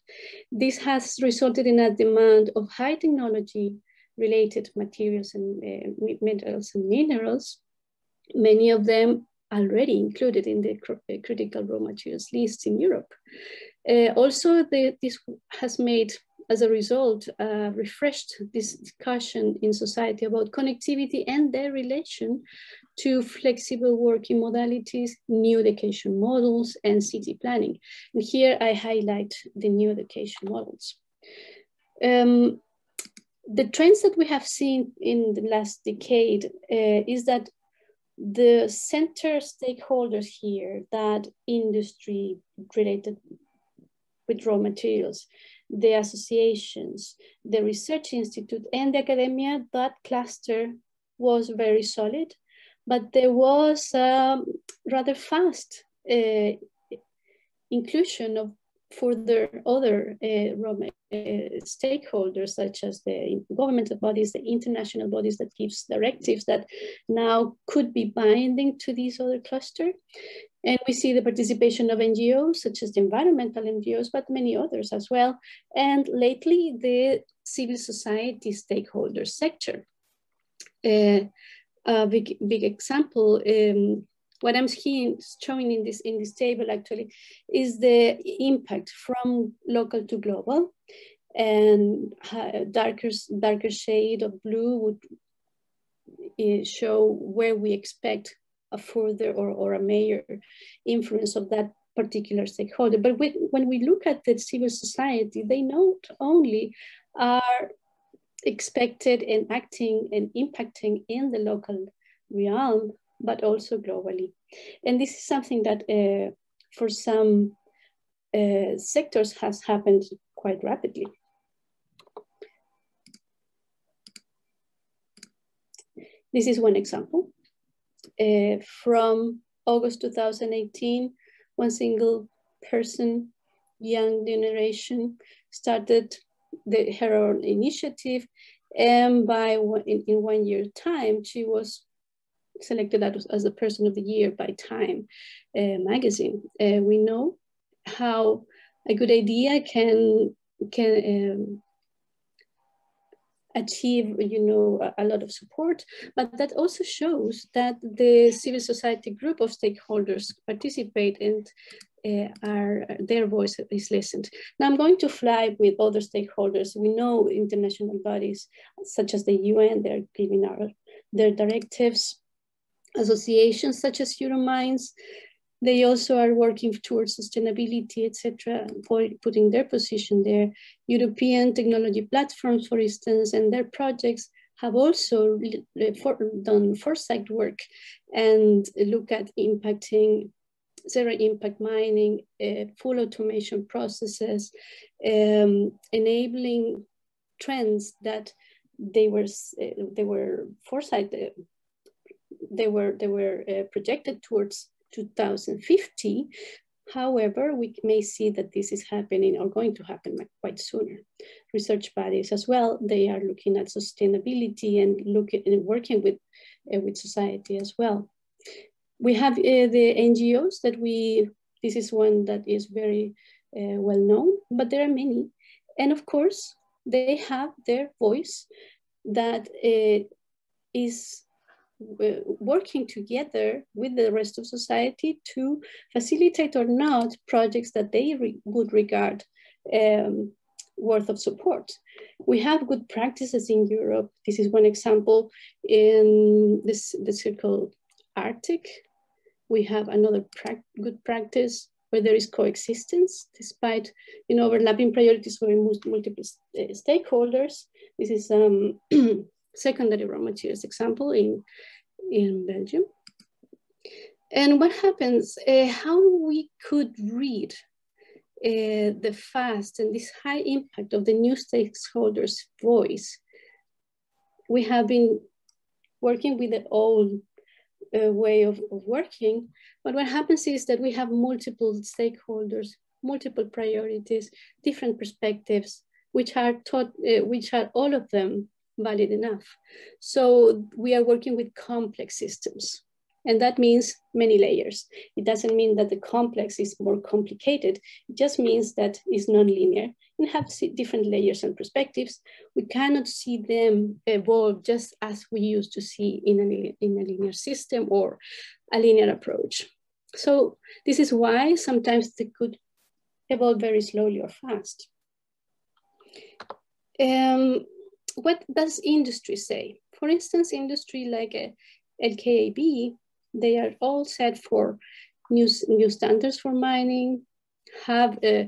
S4: This has resulted in a demand of high technology related materials and uh, metals and minerals, many of them already included in the uh, critical raw materials list in Europe. Uh, also, the, this has made, as a result, uh, refreshed this discussion in society about connectivity and their relation to flexible working modalities, new education models, and city planning. And here I highlight the new education models. Um, the trends that we have seen in the last decade uh, is that the center stakeholders here, that industry related with raw materials, the associations, the research institute, and the academia, that cluster was very solid, but there was um, rather fast uh, inclusion of further other uh, uh, stakeholders such as the governmental bodies, the international bodies that gives directives that now could be binding to these other cluster. And we see the participation of NGOs such as the environmental NGOs, but many others as well. And lately the civil society stakeholder sector. Uh, a big, big example um, what I'm showing in this, in this table actually is the impact from local to global and darker, darker shade of blue would eh, show where we expect a further or, or a major influence of that particular stakeholder. But when we look at the civil society, they not only are expected and acting and impacting in the local realm, but also globally. And this is something that uh, for some uh, sectors has happened quite rapidly. This is one example. Uh, from August 2018, one single person, young generation, started the, her own initiative. And by in, in one year time, she was selected as, the person of the year by Time uh, magazine. Uh, we know how a good idea can can um, achieve you know a, a, lot of support but that also shows that the civil society group of stakeholders participate and uh, are their voice is listened now i'm going to fly with other stakeholders we know international bodies such as the un they're giving our their directives associations such as Euromines. They also are working towards sustainability, etc., for putting their position there. European technology platforms, for instance, and their projects have also done foresight work and look at impacting zero impact mining, uh, full automation processes, um, enabling trends that they were uh, they were foresight uh, they were, they were uh, projected towards 2050. However, we may see that this is happening or going to happen quite sooner. Research bodies as well, they are looking at sustainability and looking and working with, uh, with society as well. We have uh, the NGOs that we, this is one that is very uh, well known, but there are many. And of course, they have their voice that uh, is working together with the rest of society to facilitate or not projects that they re would regard um, worth of support. We have good practices in Europe. This is one example in this, the Circle Arctic. We have another pra good practice where there is coexistence despite you know, overlapping priorities for multiple uh, stakeholders. This is um, secondary raw materials example in, in Belgium. And what happens, uh, how we could read uh, the fast and this high impact of the new stakeholders' voice. We have been working with the old uh, way of, of working, but what happens is that we have multiple stakeholders, multiple priorities, different perspectives, which are taught, uh, which are all of them valid enough. So we are working with complex systems. And that means many layers. It doesn't mean that the complex is more complicated. It just means that it's nonlinear and have different layers and perspectives. We cannot see them evolve just as we used to see in a, in a linear system or a linear approach. So this is why sometimes they could evolve very slowly or fast. Um, what does industry say? For instance, industry like a LKAB they are all set for new, new standards for mining, have uh,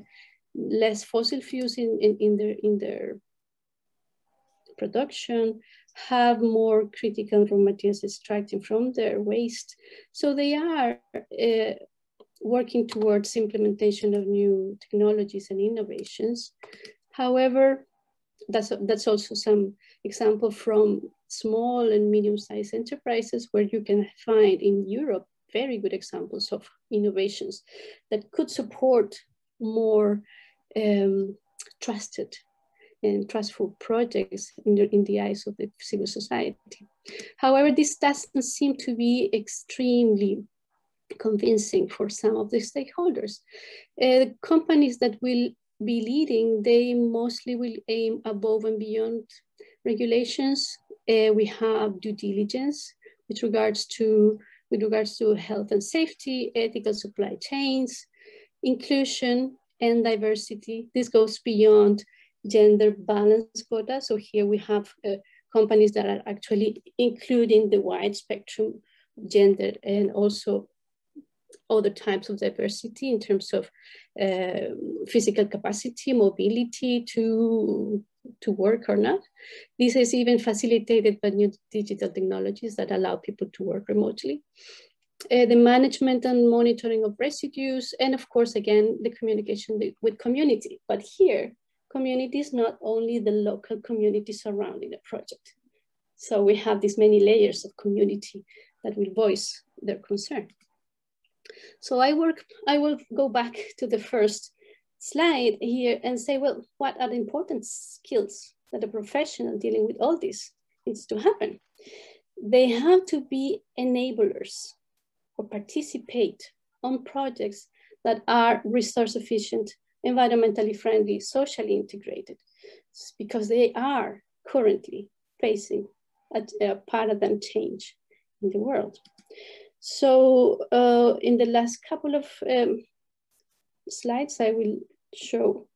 S4: less fossil fuels in, in, in, their, in their production, have more critical raw materials extracted from their waste. So they are uh, working towards implementation of new technologies and innovations. However, that's, that's also some example from small and medium-sized enterprises where you can find in Europe very good examples of innovations that could support more um, trusted and trustful projects in the, in the eyes of the civil society. However, this doesn't seem to be extremely convincing for some of the stakeholders. Uh, companies that will be leading, they mostly will aim above and beyond regulations uh, we have due diligence with regards to with regards to health and safety, ethical supply chains, inclusion and diversity. This goes beyond gender balance quota. So here we have uh, companies that are actually including the wide spectrum gender and also other types of diversity in terms of uh, physical capacity, mobility to to work or not. This is even facilitated by new digital technologies that allow people to work remotely. Uh, the management and monitoring of residues, and of course, again, the communication with community. But here, community is not only the local community surrounding the project. So we have these many layers of community that will voice their concern. So I work, I will go back to the first slide here and say, well, what are the important skills that a professional dealing with all this needs to happen? They have to be enablers or participate on projects that are resource efficient, environmentally friendly, socially integrated, because they are currently facing a, a paradigm change in the world. So uh, in the last couple of um, slides, I will show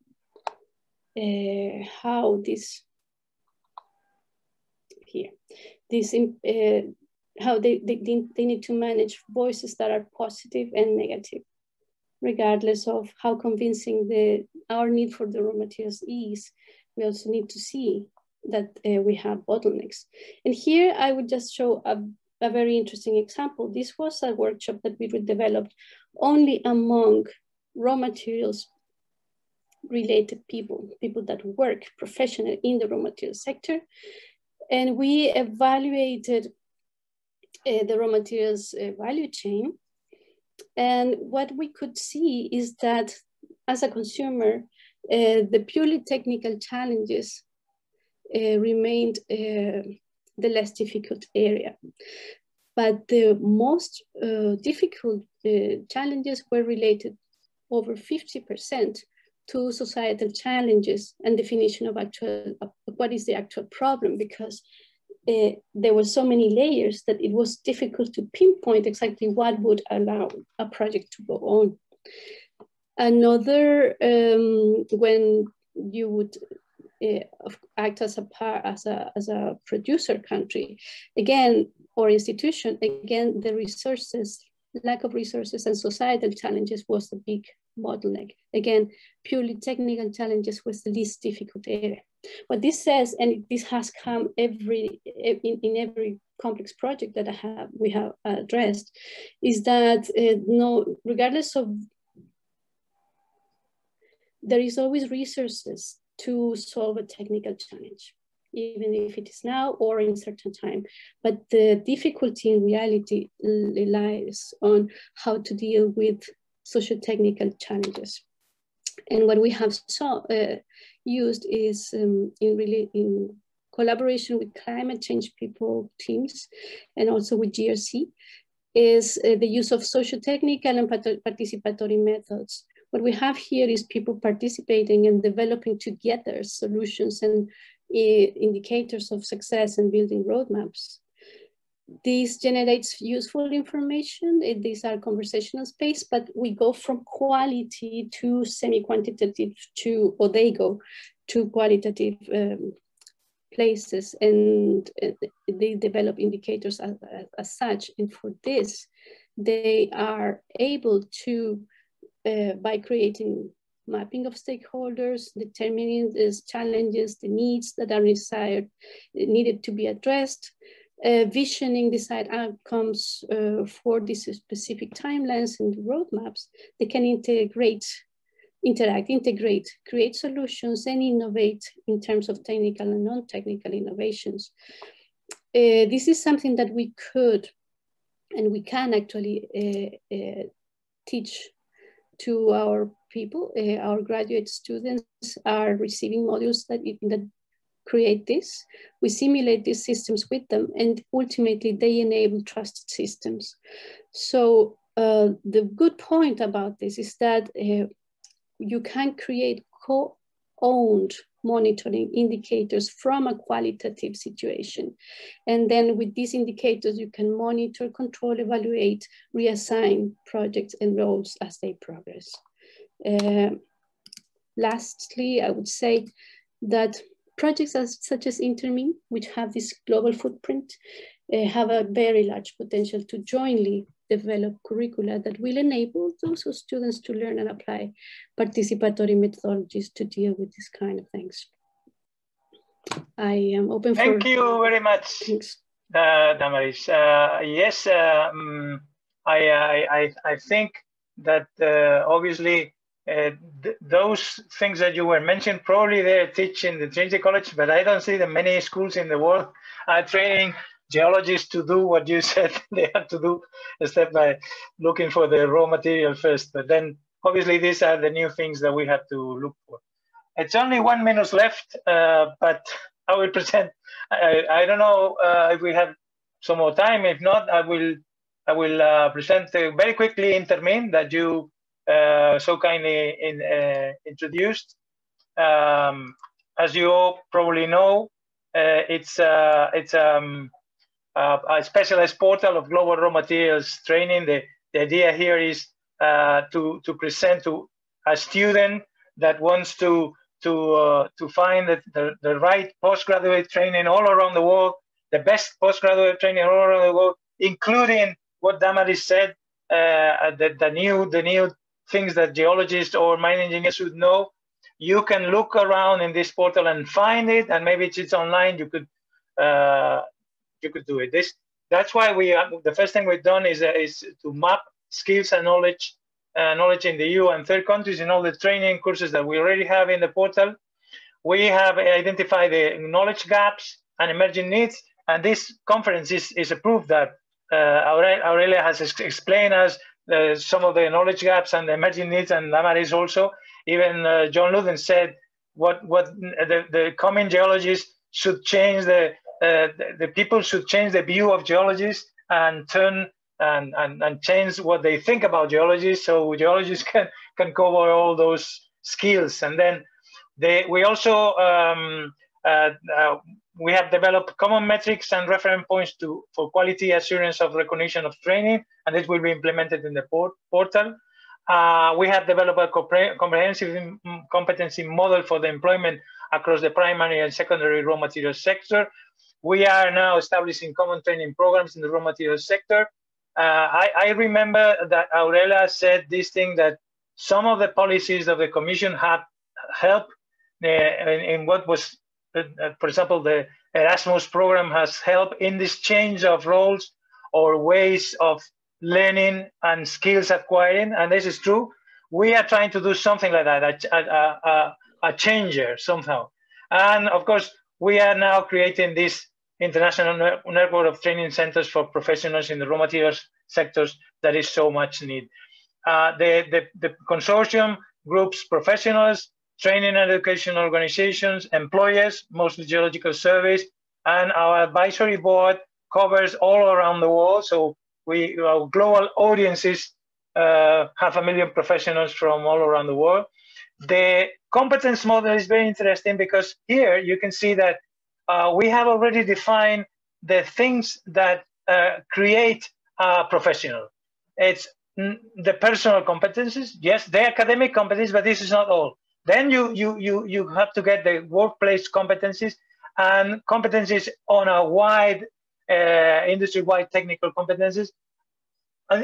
S4: uh, how this here, this uh, how they, they, they need to manage voices that are positive and negative, regardless of how convincing the our need for the raw materials is. We also need to see that uh, we have bottlenecks. And here I would just show a, a very interesting example. This was a workshop that we developed only among raw materials related people, people that work professionally in the raw material sector. And we evaluated uh, the raw materials uh, value chain. And what we could see is that as a consumer, uh, the purely technical challenges uh, remained uh, the less difficult area. But the most uh, difficult challenges were related over 50% to societal challenges and definition of actual of what is the actual problem because uh, there were so many layers that it was difficult to pinpoint exactly what would allow a project to go on. Another, um, when you would uh, act as a part, as a as a producer country, again or institution, again the resources lack of resources and societal challenges was the big bottleneck. Again, purely technical challenges was the least difficult area. What this says, and this has come every in, in every complex project that I have we have addressed, is that uh, no, regardless of there is always resources to solve a technical challenge even if it is now or in certain time. But the difficulty in reality lies on how to deal with socio-technical challenges. And what we have saw, uh, used is um, in really in collaboration with climate change people teams and also with JRC is uh, the use of socio-technical and participatory methods. What we have here is people participating and developing together solutions and indicators of success and building roadmaps. This generates useful information. These are conversational space, but we go from quality to semi-quantitative to, or they go to qualitative um, places and uh, they develop indicators as, as, as, such. And for this, they are able to, uh, by creating mapping of stakeholders, determining the challenges, the needs that are desired, needed to be addressed, uh, visioning desired outcomes uh, for these specific timelines and roadmaps, they can integrate, interact, integrate, create solutions and innovate in terms of technical and non-technical innovations. Uh, this is something that we could and we can actually uh, uh, teach to our people, uh, our graduate students are receiving modules that, that create this. We simulate these systems with them and ultimately they enable trusted systems. So uh, the good point about this is that uh, you can create co-owned monitoring indicators from a qualitative situation. And then with these indicators, you can monitor, control, evaluate, reassign projects and roles as they progress. Uh, lastly, I would say that projects as, such as INTERMIN, which have this global footprint, uh, have a very large potential to jointly develop curricula that will enable those students to learn and apply participatory methodologies to deal with this kind of things. I am open
S1: Thank
S4: for-
S1: Thank you very much,
S4: Thanks.
S1: Uh, Damaris. Uh, yes, um, I, I, I think that uh, obviously uh, th those things that you were mentioning, probably they teach in the Trinity College, but I don't see that many schools in the world are training geologists to do what you said they have to do, except by looking for the raw material first. But then obviously these are the new things that we have to look for. It's only one minute left, uh, but I will present. I, I don't know uh, if we have some more time. If not, I will I will uh, present very quickly Intermin that you uh, so kindly in, uh, introduced. Um, as you all probably know, uh, it's it's um, a specialized portal of global raw materials training. The, the idea here is to to present to a student that wants to to uh, to find the, the, the, right postgraduate training all around the world, the best postgraduate training all around the world, including what Damaris said, uh, the, the new the new things that geologists or mine engineers should know. You can look around in this portal and find it, and maybe it's online. You could uh, you could do it. This that's why we uh, the first thing we've done is uh, is to map skills and knowledge uh, knowledge in the EU and third countries in all the training courses that we already have in the portal. We have identified the knowledge gaps and emerging needs, and this conference is, is a proof that uh, Aurela has explained us uh, some of the knowledge gaps and the emerging needs, and Damaris also. Even John Ludden said what what the, the coming geologists should change the, the, the people should change the view of geologists and turn and, and, and change what they think about geology so geologists can, can cover all those skills. And then they, we also, um, uh, uh, we have developed common metrics and reference points to, for quality assurance of recognition of training, and this will be implemented in the port portal. Uh, we have developed a comprehensive competency model for the employment across the primary and secondary raw materials sector. We are now establishing common training programs in the raw materials sector I, I remember that Aurela said this thing that some of the policies of the Commission have helped uh, in, in, what was, uh, for example, the Erasmus program has helped in this change of roles or ways of learning and skills acquiring, and this is true. We are trying to do something like that, a, a, a, a changer somehow. And of course, we are now creating this international network of training centers for professionals in the raw materials sectors that is so much need. Uh, the, the, the consortium groups professionals, training and education organizations, employers, mostly geological surveys, and our advisory board covers all around the world. So we our global audiences uh, half a million professionals from all around the world. The competence model is very interesting because here you can see that uh, we have already defined the things that uh, create a professional. It's the personal competencies, yes, the academic competencies, but this is not all. Then you you you you have to get the workplace competencies and competencies on a wide uh, industry-wide technical competencies,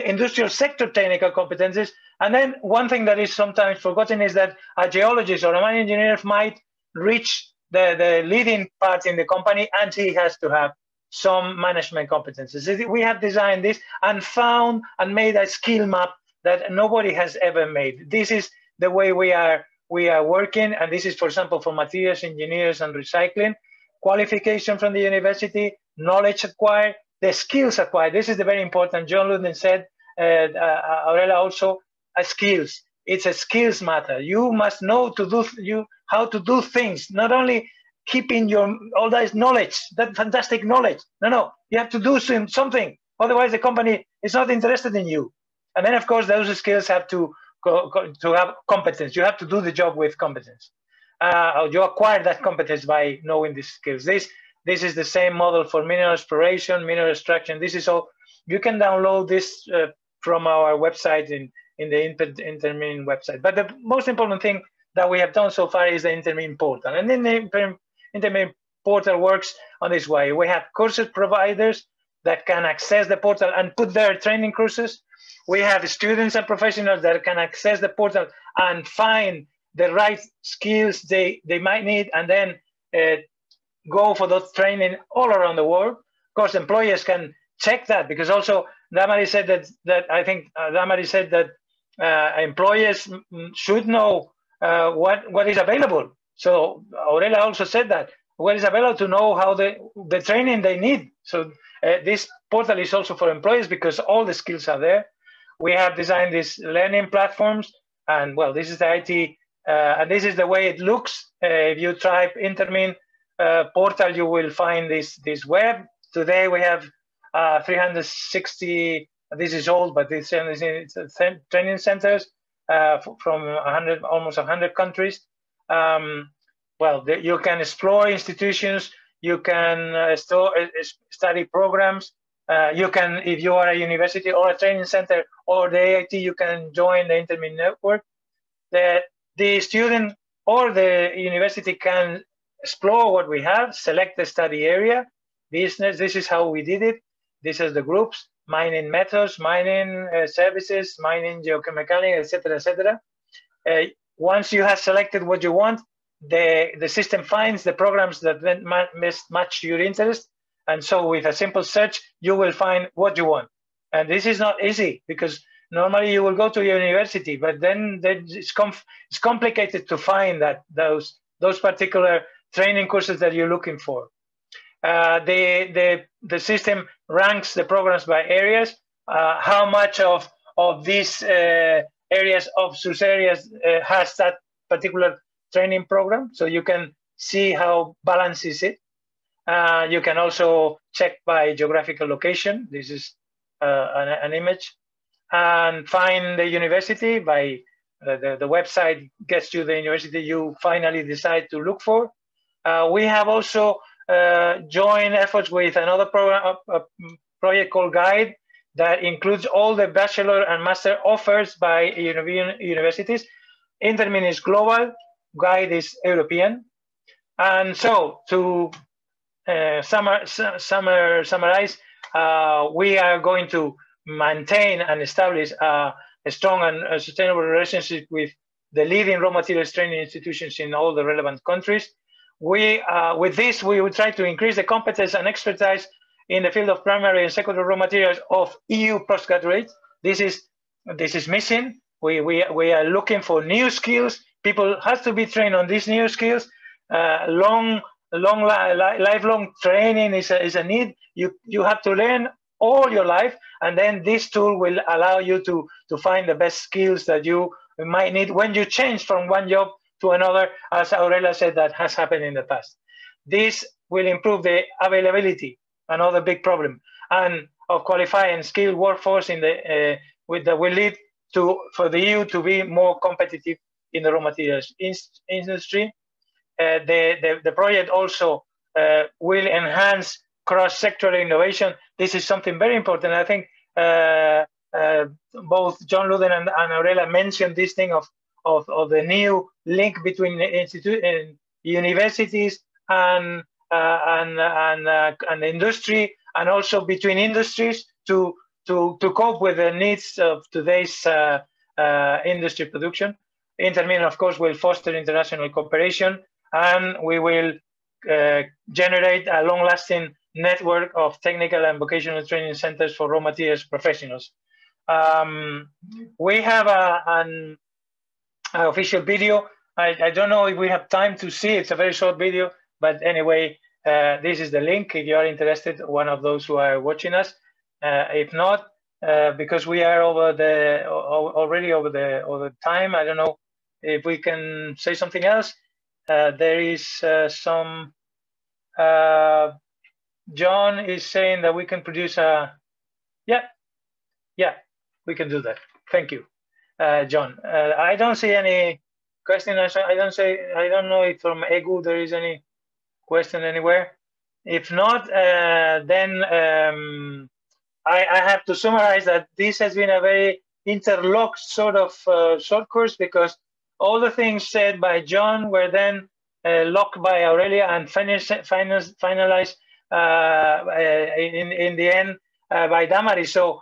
S1: industrial sector technical competencies, and then one thing that is sometimes forgotten is that a geologist or a mine engineer might reach the, the leading part in the company and he has to have some management competencies. We have designed this and found and made a skill map that nobody has ever made. This is the way we are we are working, and this is, for example, for materials engineers and recycling. Qualification from the university, knowledge acquired, the skills acquired. This is the very important. John Ludden said, uh, uh, Aurela also, uh, skills. It's a skills matter. You must know to do you how to do things. Not only keeping your all that knowledge, that fantastic knowledge. No, no, you have to do something. Otherwise, the company is not interested in you. And then, of course, those skills have to go to have competence. You have to do the job with competence. Uh, you acquire that competence by knowing these skills. This this is the same model for mineral exploration, mineral extraction. This is all. You can download this uh, from our website in in the Inter Intermin website. But the most important thing that we have done so far is the Intermin portal. And then the Intermin portal works on this way. We have courses providers that can access the portal and put their training courses we have students and professionals that can access the portal and find the right skills they, they might need and then uh, go for those training all around the world. Of course, employers can check that because also Damari said that, that I think uh, Damari said that uh, employers should know uh, what, what is available. So Aurela also said that what is available to know how the, the training they need. So uh, this portal is also for employees because all the skills are there we have designed these learning platforms, and well, this is the IT, uh, and this is the way it looks. Uh, if you type Intermin uh, portal, you will find this this web. Today we have uh, 360. This is old, but this is training centers uh, from 100, almost 100 countries. Um, well, the, you can explore institutions. You can uh, store, study programs. Uh, you can, if you are a university or a training center or the EIT, you can join the Intermin network. The, the student or the university can explore what we have, select the study area, business, this is how we did it. This is the groups, mining methods, mining uh, services, mining geochemicals, etc., etc. Uh, once you have selected what you want, the, the system finds the programs that match your interest and so with a simple search, you will find what you want. And this is not easy because normally you will go to your university, but then it's, it's complicated to find that those, those particular training courses that you're looking for. Uh, the, the, the system ranks the programs by areas, uh, how much of, of these uh, areas of SUS areas uh, has that particular training program. So you can see how balanced is it. Uh, you can also check by geographical location. This is uh, an, an, image. And find the university by uh, the, the website gets you the university you finally decide to look for. We have also uh, joined efforts with another program, a project called Guide that includes all the bachelor and master offers by universities. Intermin is global, Guide is European. And so to uh, summer, summarize, uh, we are going to maintain and establish a, a strong and a sustainable relationship with the leading raw materials training institutions in all the relevant countries. We, uh, with this, we will try to increase the competence and expertise in the field of primary and secondary raw materials of EU postgraduates. This is this is missing. We, we, we are looking for new skills. People have to be trained on these new skills. Uh, long long li lifelong training is a, is a need. You you have to learn all your life, and then this tool will allow you to to find the best skills that you might need when you change from one job to another, as Aurela said, that has happened in the past. This will improve the availability, another big problem, and of qualifying skilled workforce in the uh, with that will lead to for the EU to be more competitive in the raw materials in industry. Uh, the, the, the project also uh, will enhance cross-sectoral innovation. This is something very important. I think uh, uh, both John Ludden and, and Aurelia mentioned this thing of, of, of the new link between institute and universities and uh, and and uh, and industry, and also between industries to to to cope with the needs of today's uh, uh, industry production. Intermin, of course, will foster international cooperation, and we will uh, generate a long-lasting network of technical and vocational training centers for raw materials professionals. Um, we have a, an, official video. I, I, don't know if we have time to see. It's a very short video, but anyway, uh, this is the link if you are interested, one of those who are watching us. Uh, if not, uh, because we are over the already over the over time, I don't know if we can say something else. There is some. Uh, John is saying that we can produce a. Yeah, yeah, we can do that. Thank you, uh, John. Uh, I don't see any question. I don't say. I don't know if from EGU there is any question anywhere. If not, uh, then um, I, I, have to summarize that this has been a very interlocked sort of uh, short course because all the things said by John were then uh, locked by Aurelia and finished, finalized uh, in, in the end by Damari. So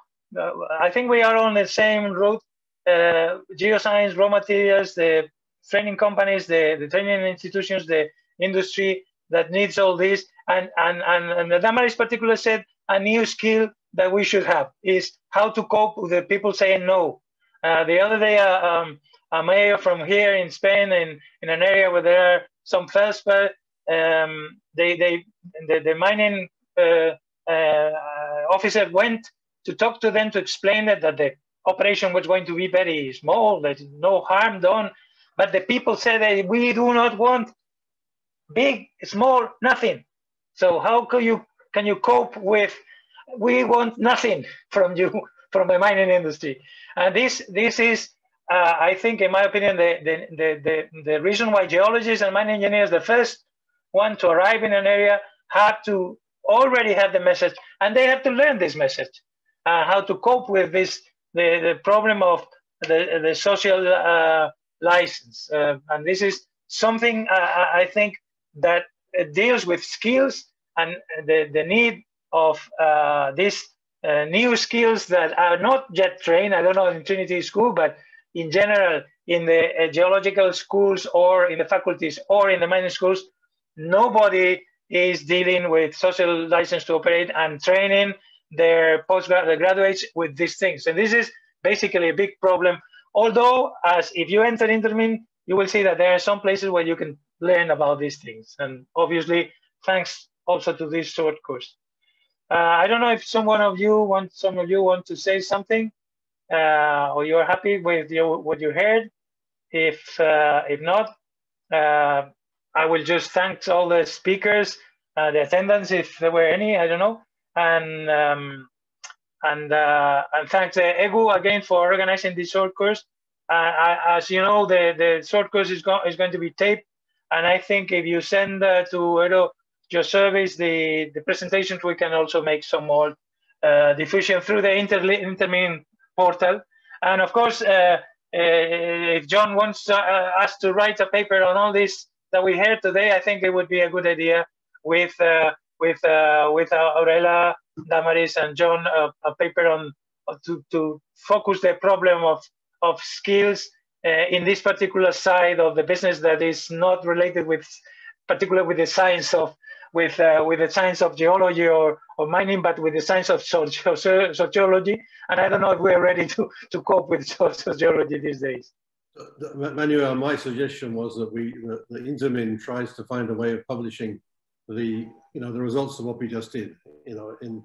S1: I think we are on the same route. Uh, geoscience, raw materials, the training companies, the, the training institutions, the industry that needs all this. And, and, and, and the Damaris particularly said a new skill that we should have is how to cope with the people saying no. Uh, the other day, uh, um, a mayor from here in Spain, in, in an area where there are some feldspar, um, they, they, the, the mining uh, uh officer went to talk to them to explain that, that the operation was going to be very small, there's no harm done. But the people said that we do not want big, small, nothing. So how can you can you cope with we want nothing from you from the mining industry? And this this is uh, I think, in my opinion, the, the, the, the, the reason why geologists and mine engineers, the first one to arrive in an area, have to already have the message, and they have to learn this message uh, how to cope with this the, the problem of the, the social uh, license. Uh, and this is something uh, I think that deals with skills and the, the need of uh, these uh, new skills that are not yet trained. I don't know in Trinity School, but in general, in the geological schools or in the faculties or in the mining schools, nobody is dealing with social license to operate and training their postgraduates with these things. And this is basically a big problem. Although, as if you enter Intermin, you will see that there are some places where you can learn about these things. And obviously, thanks also to this short course. Uh, I don't know if someone of you want, some of you want to say something, uh, or you're happy with your, what you heard. If uh, if not, uh, I will just thank all the speakers, uh, the attendants, if there were any. I don't know and um, and uh, and thanks uh, EGU again for organizing this short course. Uh, as you know, the the short course is going is going to be taped, and I think if you send uh, to Edo your service the the presentations, we can also make some more uh, diffusion through the inter Intermin portal, and of course. Uh, if John wants us to write a paper on all this that we heard today, I think it would be a good idea with with uh, with uh, Aurelia, Damaris, and John uh, a paper on to, to focus the problem of, of skills uh, in this particular side of the business that is not related with, particularly with the science of, with, uh, with the science of geology or, or mining, but with the science of sociology. And I don't know if we're ready to, to cope with sociology these days.
S2: Manuel, my suggestion was that we, the, the Intermin tries to find a way of publishing the, you know, the results of what we just did, you know, in,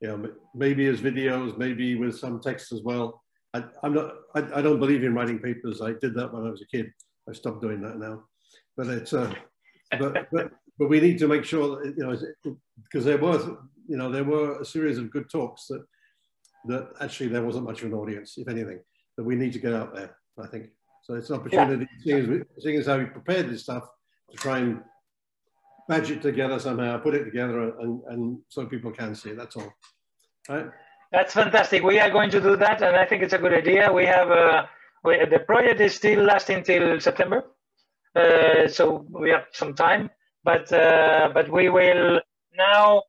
S2: you know, maybe as videos, maybe with some text as well. I, am not, I, I, don't believe in writing papers. I did that when I was a kid. I stopped doing that now, but it's, uh, but, but, but we need to make sure that, you know, because there was, you know, there were a series of good talks that, that actually there wasn't much of an audience, if anything, that we need to get out there, I think. So it's an opportunity, yeah. seeing, as we, seeing as how we prepared this stuff, to try and it together somehow, put it together, and, and so people can see it. That's all. Right?
S1: That's fantastic. We are going to do that, and I think it's a good idea. We have uh, we, the project is still lasting till September, uh, so we have some time. But uh, but we will now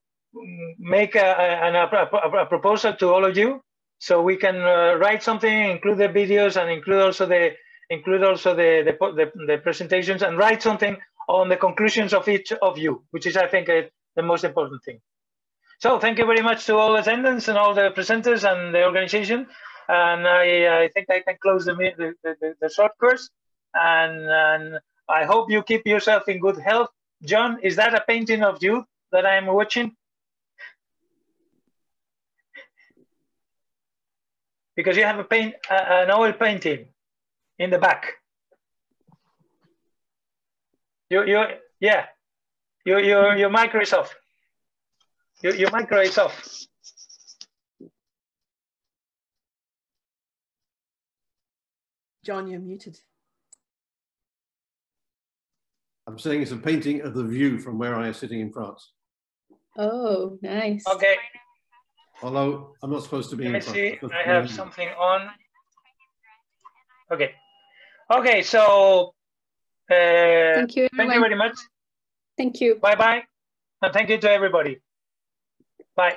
S1: make a, a, a, a, proposal to all of you, so we can uh, write something, include the videos, and include also the include also the, the, the, the, presentations and write something on the conclusions of each of you, which is, I think, uh, the most important thing. So thank you very much to all attendants and all the presenters and the organization. And I, I think I can close the, the, the, the short course. And, and I hope you keep yourself in good health. John, is that a painting of you that I'm watching? Because you have a paint, uh, an oil painting in the back. You, you, yeah, your, your, your micro is off. Your, your micro is off.
S5: John, you're muted.
S2: I'm saying it's a painting of the view from where I am sitting in France.
S4: Oh, nice.
S1: Okay.
S2: Although I'm not supposed to be
S1: Let me see. I have something on. Okay. Okay, so Uh,
S4: thank you.
S1: Thank you very much.
S4: Thank you.
S1: Bye bye. And thank you to everybody. Bye.